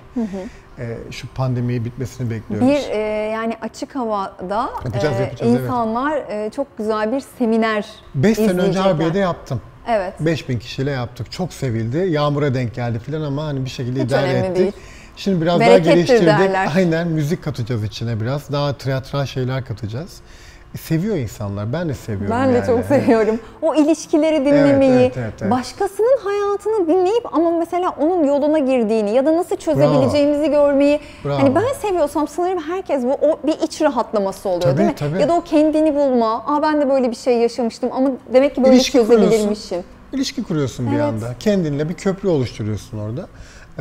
Ee, şu pandemiyi bitmesini bekliyoruz. Bir e, yani açık havada Yapacağız, e, yapacağız, evet. insanlar e, çok güzel bir seminer 5 sene önce. Harbiye'de yaptım. Evet. 5000 kişiyle yaptık. Çok sevildi. Yağmura denk geldi filan ama hani bir şekilde Hiç idare ettik. değil. Şimdi biraz Berekettir daha geliştirdik. derler. Aynen müzik katacağız içine biraz. Daha tiyatral şeyler katacağız. Seviyor insanlar. Ben de seviyorum Ben de yani. çok seviyorum. O ilişkileri dinlemeyi, evet, evet, evet. başkasının hayatını dinleyip ama mesela onun yoluna girdiğini ya da nasıl çözebileceğimizi görmeyi. Bravo. Hani ben seviyorsam sanırım herkes bu o bir iç rahatlaması oluyor Tabii, değil mi? tabii. Ya da o kendini bulma. Aa ben de böyle bir şey yaşamıştım ama demek ki böyle İlişki kuruyorsun. çözebilirmişim. İlişki kuruyorsun bir Evet. anda. Kendinle bir köprü oluşturuyorsun orada.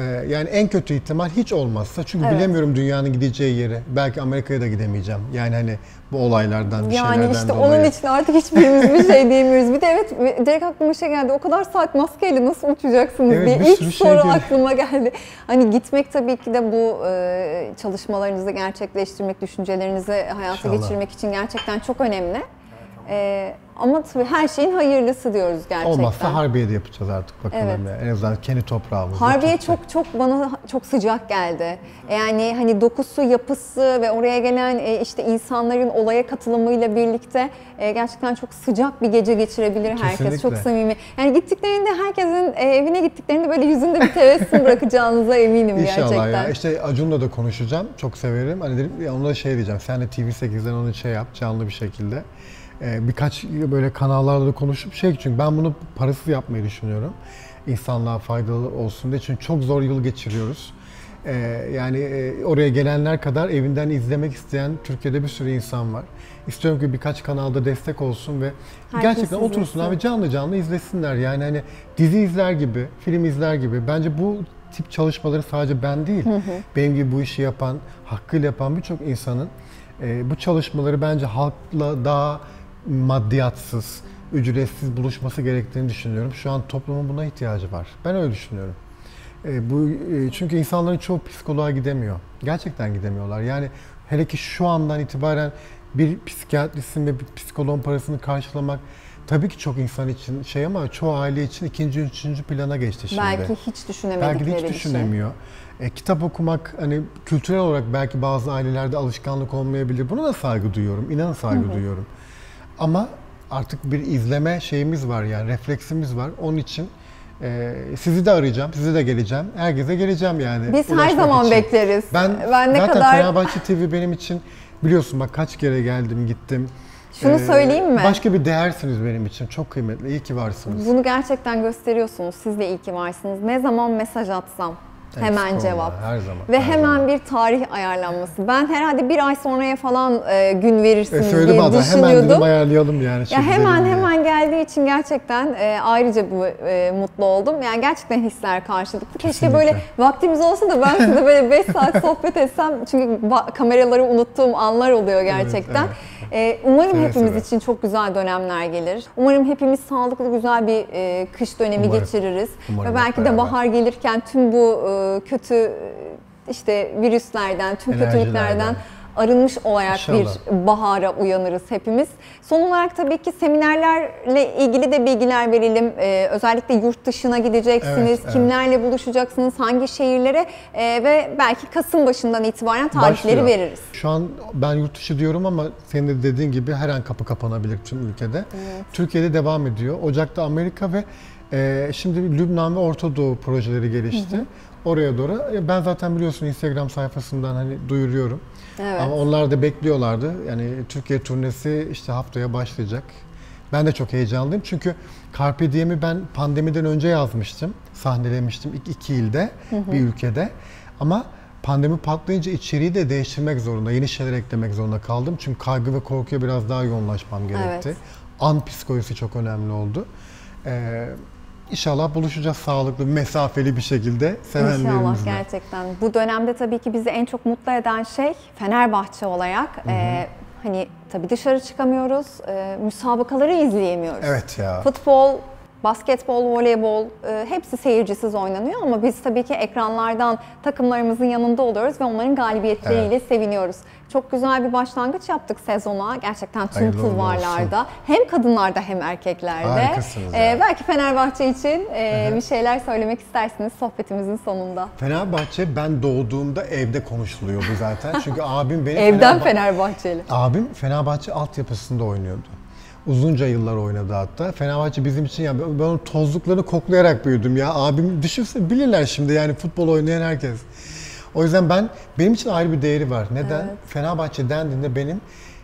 Ee, yani en kötü ihtimal hiç olmazsa. Çünkü Evet. bilemiyorum dünyanın gideceği yeri. Belki Amerika'ya da gidemeyeceğim. Yani hani bu olaylardan, bir Yani şeylerden işte dolayı. onun için artık hiçbirimiz bir şey diyemiyoruz. Bir de evet direkt aklıma şey geldi. O kadar saat maskeyle nasıl uçacaksınız Evet, diye bir ilk şey soru geliyor. aklıma geldi. Hani gitmek tabii ki de bu e, çalışmalarınızı gerçekleştirmek, düşüncelerinizi hayata İnşallah. geçirmek için gerçekten çok önemli. E, ama tabii her şeyin hayırlısı diyoruz gerçekten. Olmazsa Harbiye'de yapacağız artık bakalım. Evet. Yani. En azından kendi toprağımızda. Harbiye çok çok bana çok sıcak geldi. Yani hani dokusu, yapısı ve oraya gelen e, işte insanların olaya katılımıyla birlikte e, gerçekten çok sıcak bir gece geçirebilir herkes. Kesinlikle. Çok samimi. Yani gittiklerinde herkesin e, evine gittiklerinde böyle yüzünde bir tebessüm bırakacağınıza eminim İnşallah gerçekten. ya. İşte Acun'la da konuşacağım. Çok severim. Hani dedim ya ona şey diyeceğim. Sen de TV8'den onu şey yap canlı bir şekilde. Ee, birkaç böyle kanallarla da konuşup şey çünkü ben bunu parasız yapmayı düşünüyorum. İnsanlığa faydalı olsun diye. Çünkü çok zor yıl geçiriyoruz. Ee, yani e, oraya gelenler kadar evinden izlemek isteyen Türkiye'de bir sürü insan var. İstiyorum ki birkaç kanalda destek olsun ve Herkes gerçekten otursunlar izlesin. ve canlı canlı izlesinler. Yani hani dizi izler gibi, film izler gibi. Bence bu tip çalışmaları sadece ben değil, benim gibi bu işi yapan, hakkıyla yapan birçok insanın e, bu çalışmaları bence halkla daha maddiyatsız, ücretsiz buluşması gerektiğini düşünüyorum. Şu an toplumun buna ihtiyacı var. Ben öyle düşünüyorum. E, bu e, çünkü insanların çoğu psikoloğa gidemiyor. Gerçekten gidemiyorlar. Yani hele ki şu andan itibaren bir psikiyatristin ve bir psikoloğun parasını karşılamak tabii ki çok insan için şey ama çoğu aile için ikinci, üçüncü plana geçti şimdi. Belki hiç düşünemedikleri Belki de hiç bir şey. düşünemiyor. E, kitap okumak hani kültürel olarak belki bazı ailelerde alışkanlık olmayabilir. Buna da saygı duyuyorum. İnanın saygı duyuyorum. Ama artık bir izleme şeyimiz var yani refleksimiz var. Onun için e, sizi de arayacağım, size de geleceğim. Herkese geleceğim yani. Biz her zaman için. bekleriz. Ben, ben ne zaten kadar Fenerbahçe TV benim için biliyorsun bak kaç kere geldim gittim. Şunu Ee, söyleyeyim mi? Başka bir değersiniz benim için. Çok kıymetli. İyi ki varsınız. Bunu gerçekten gösteriyorsunuz. Siz de iyi ki varsınız. Ne zaman mesaj atsam, Hemen cevap. Her zaman. Ve her hemen zaman. bir tarih ayarlanması. Ben herhalde bir ay sonraya falan e, gün E, verirsiniz söyle diye bana hemen düşünüyordum. dedim ayarlayalım yani. Ya hemen diye. hemen geldiği için gerçekten e, ayrıca bu e, mutlu oldum. Yani gerçekten hisler karşılıklı. Keşke Kesinlikle. böyle vaktimiz olsa da ben size böyle 5 saat sohbet etsem. Çünkü kameraları unuttuğum anlar oluyor gerçekten. E, umarım Seve hepimiz seve. için çok güzel dönemler gelir. Umarım hepimiz sağlıklı güzel bir e, kış dönemi Umarım. geçiririz. Umarım Ve belki de beraber. bahar gelirken tüm bu e, kötü e, işte virüslerden, tüm kötülüklerden arınmış olarak İnşallah. bir bahara uyanırız hepimiz. Son olarak tabii ki seminerlerle ilgili de bilgiler verelim. Ee, özellikle yurt dışına gideceksiniz, Evet, evet. kimlerle buluşacaksınız, hangi şehirlere ee, ve belki Kasım başından itibaren tarihleri Başlıyor. veririz. Şu an ben yurt dışı diyorum ama senin de dediğin gibi her an kapı kapanabilir tüm ülkede. Türkiye'de devam ediyor. Ocak'ta Amerika ve e, şimdi Lübnan ve Orta Doğu projeleri gelişti. Oraya doğru. Ben zaten biliyorsun Instagram sayfasından hani duyuruyorum. Evet. Ama onlar da bekliyorlardı. Yani Türkiye turnesi işte haftaya başlayacak. Ben de çok heyecanlıyım çünkü Carpe Diem'i ben pandemiden önce yazmıştım. Sahnelemiştim iki, iki ilde, bir ülkede. Ama pandemi patlayınca içeriği de değiştirmek zorunda, yeni şeyler eklemek zorunda kaldım. Çünkü kaygı ve korkuya biraz daha yoğunlaşmam gerekti. Evet. An psikolojisi çok önemli oldu. Ee, İnşallah buluşacağız sağlıklı, mesafeli bir şekilde İnşallah sevenlerimizle. gerçekten. Bu dönemde tabii ki bizi en çok mutlu eden şey Fenerbahçe olarak e, hani tabii dışarı çıkamıyoruz, e, müsabakaları izleyemiyoruz. Evet ya. Futbol, basketbol, voleybol e, hepsi seyircisiz oynanıyor ama biz tabii ki ekranlardan takımlarımızın yanında oluyoruz ve onların galibiyetleriyle seviniyoruz. Çok güzel bir başlangıç yaptık sezona. Gerçekten tüm Hayırlı kulvarlarda. Hem kadınlarda hem erkeklerde. Harikasınız E, ya. belki Fenerbahçe için e, bir şeyler söylemek istersiniz sohbetimizin sonunda. Fenerbahçe ben doğduğumda evde konuşuluyordu zaten. Çünkü abim benim Evden Fenerbah- Fenerbahçeli. Abim Fenerbahçe altyapısında oynuyordu. Uzunca yıllar oynadı hatta. Fenerbahçe bizim için ya ben onun tozluklarını koklayarak büyüdüm ya. Abim düşünse bilirler şimdi yani futbol oynayan herkes. O yüzden ben benim için ayrı bir değeri var. Neden? Evet. Fenerbahçe dendiğinde benim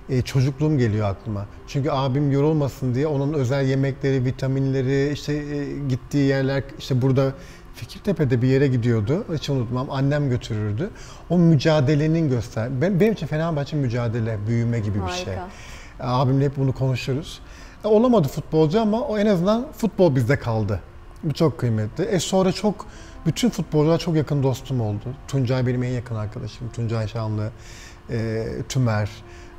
e, çocukluğum geliyor aklıma. Çünkü abim yorulmasın diye onun özel yemekleri, vitaminleri, işte e, gittiği yerler, işte burada Fikirtepe'de bir yere gidiyordu. Hiç unutmam. Annem götürürdü. O mücadelenin göster. Ben, benim için Fenerbahçe mücadele, büyüme gibi bir şey. Harika. Abimle hep bunu konuşuruz. E, olamadı futbolcu ama o en azından futbol bizde kaldı. Bu çok kıymetli. E sonra çok bütün futbolcular çok yakın dostum oldu. Tuncay benim en yakın arkadaşım. Tuncay Şanlı, e, Tümer.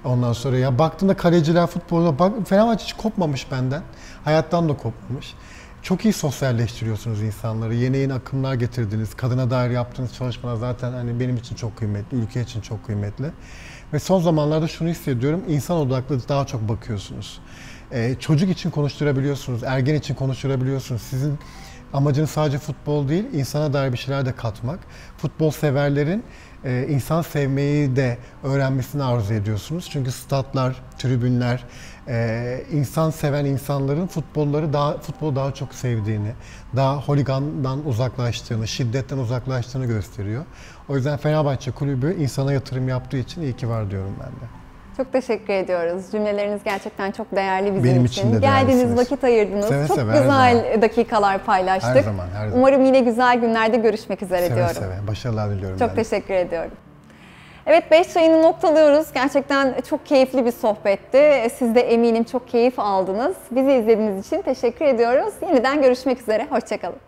Ondan sonra ya baktığında kaleciler, futbolcular, bak, Fenerbahçe hiç kopmamış benden. Hayattan da kopmamış. Çok iyi sosyalleştiriyorsunuz insanları. Yeni yeni akımlar getirdiniz. Kadına dair yaptığınız çalışmalar zaten hani benim için çok kıymetli, ülke için çok kıymetli. Ve son zamanlarda şunu hissediyorum, insan odaklı daha çok bakıyorsunuz. Ee, çocuk için konuşturabiliyorsunuz, ergen için konuşturabiliyorsunuz. Sizin amacınız sadece futbol değil, insana dair bir şeyler de katmak. Futbol severlerin e, insan sevmeyi de öğrenmesini arzu ediyorsunuz. Çünkü statlar, tribünler, e, insan seven insanların futbolları daha futbolu daha çok sevdiğini, daha holigandan uzaklaştığını, şiddetten uzaklaştığını gösteriyor. O yüzden Fenerbahçe kulübü insana yatırım yaptığı için iyi ki var diyorum ben de. Çok teşekkür ediyoruz. Cümleleriniz gerçekten çok değerli bizim Benim için. için de Geldiniz, değerlisiniz. vakit ayırdınız. Seve çok seve, güzel dakikalar paylaştık. Her zaman, her zaman. Umarım yine güzel günlerde görüşmek üzere Seve diyorum. seve. Başarılar diliyorum Çok ben de. teşekkür ediyorum. Evet 5 yayını noktalıyoruz. Gerçekten çok keyifli bir sohbetti. Siz de eminim çok keyif aldınız. Bizi izlediğiniz için teşekkür ediyoruz. Yeniden görüşmek üzere. Hoşçakalın.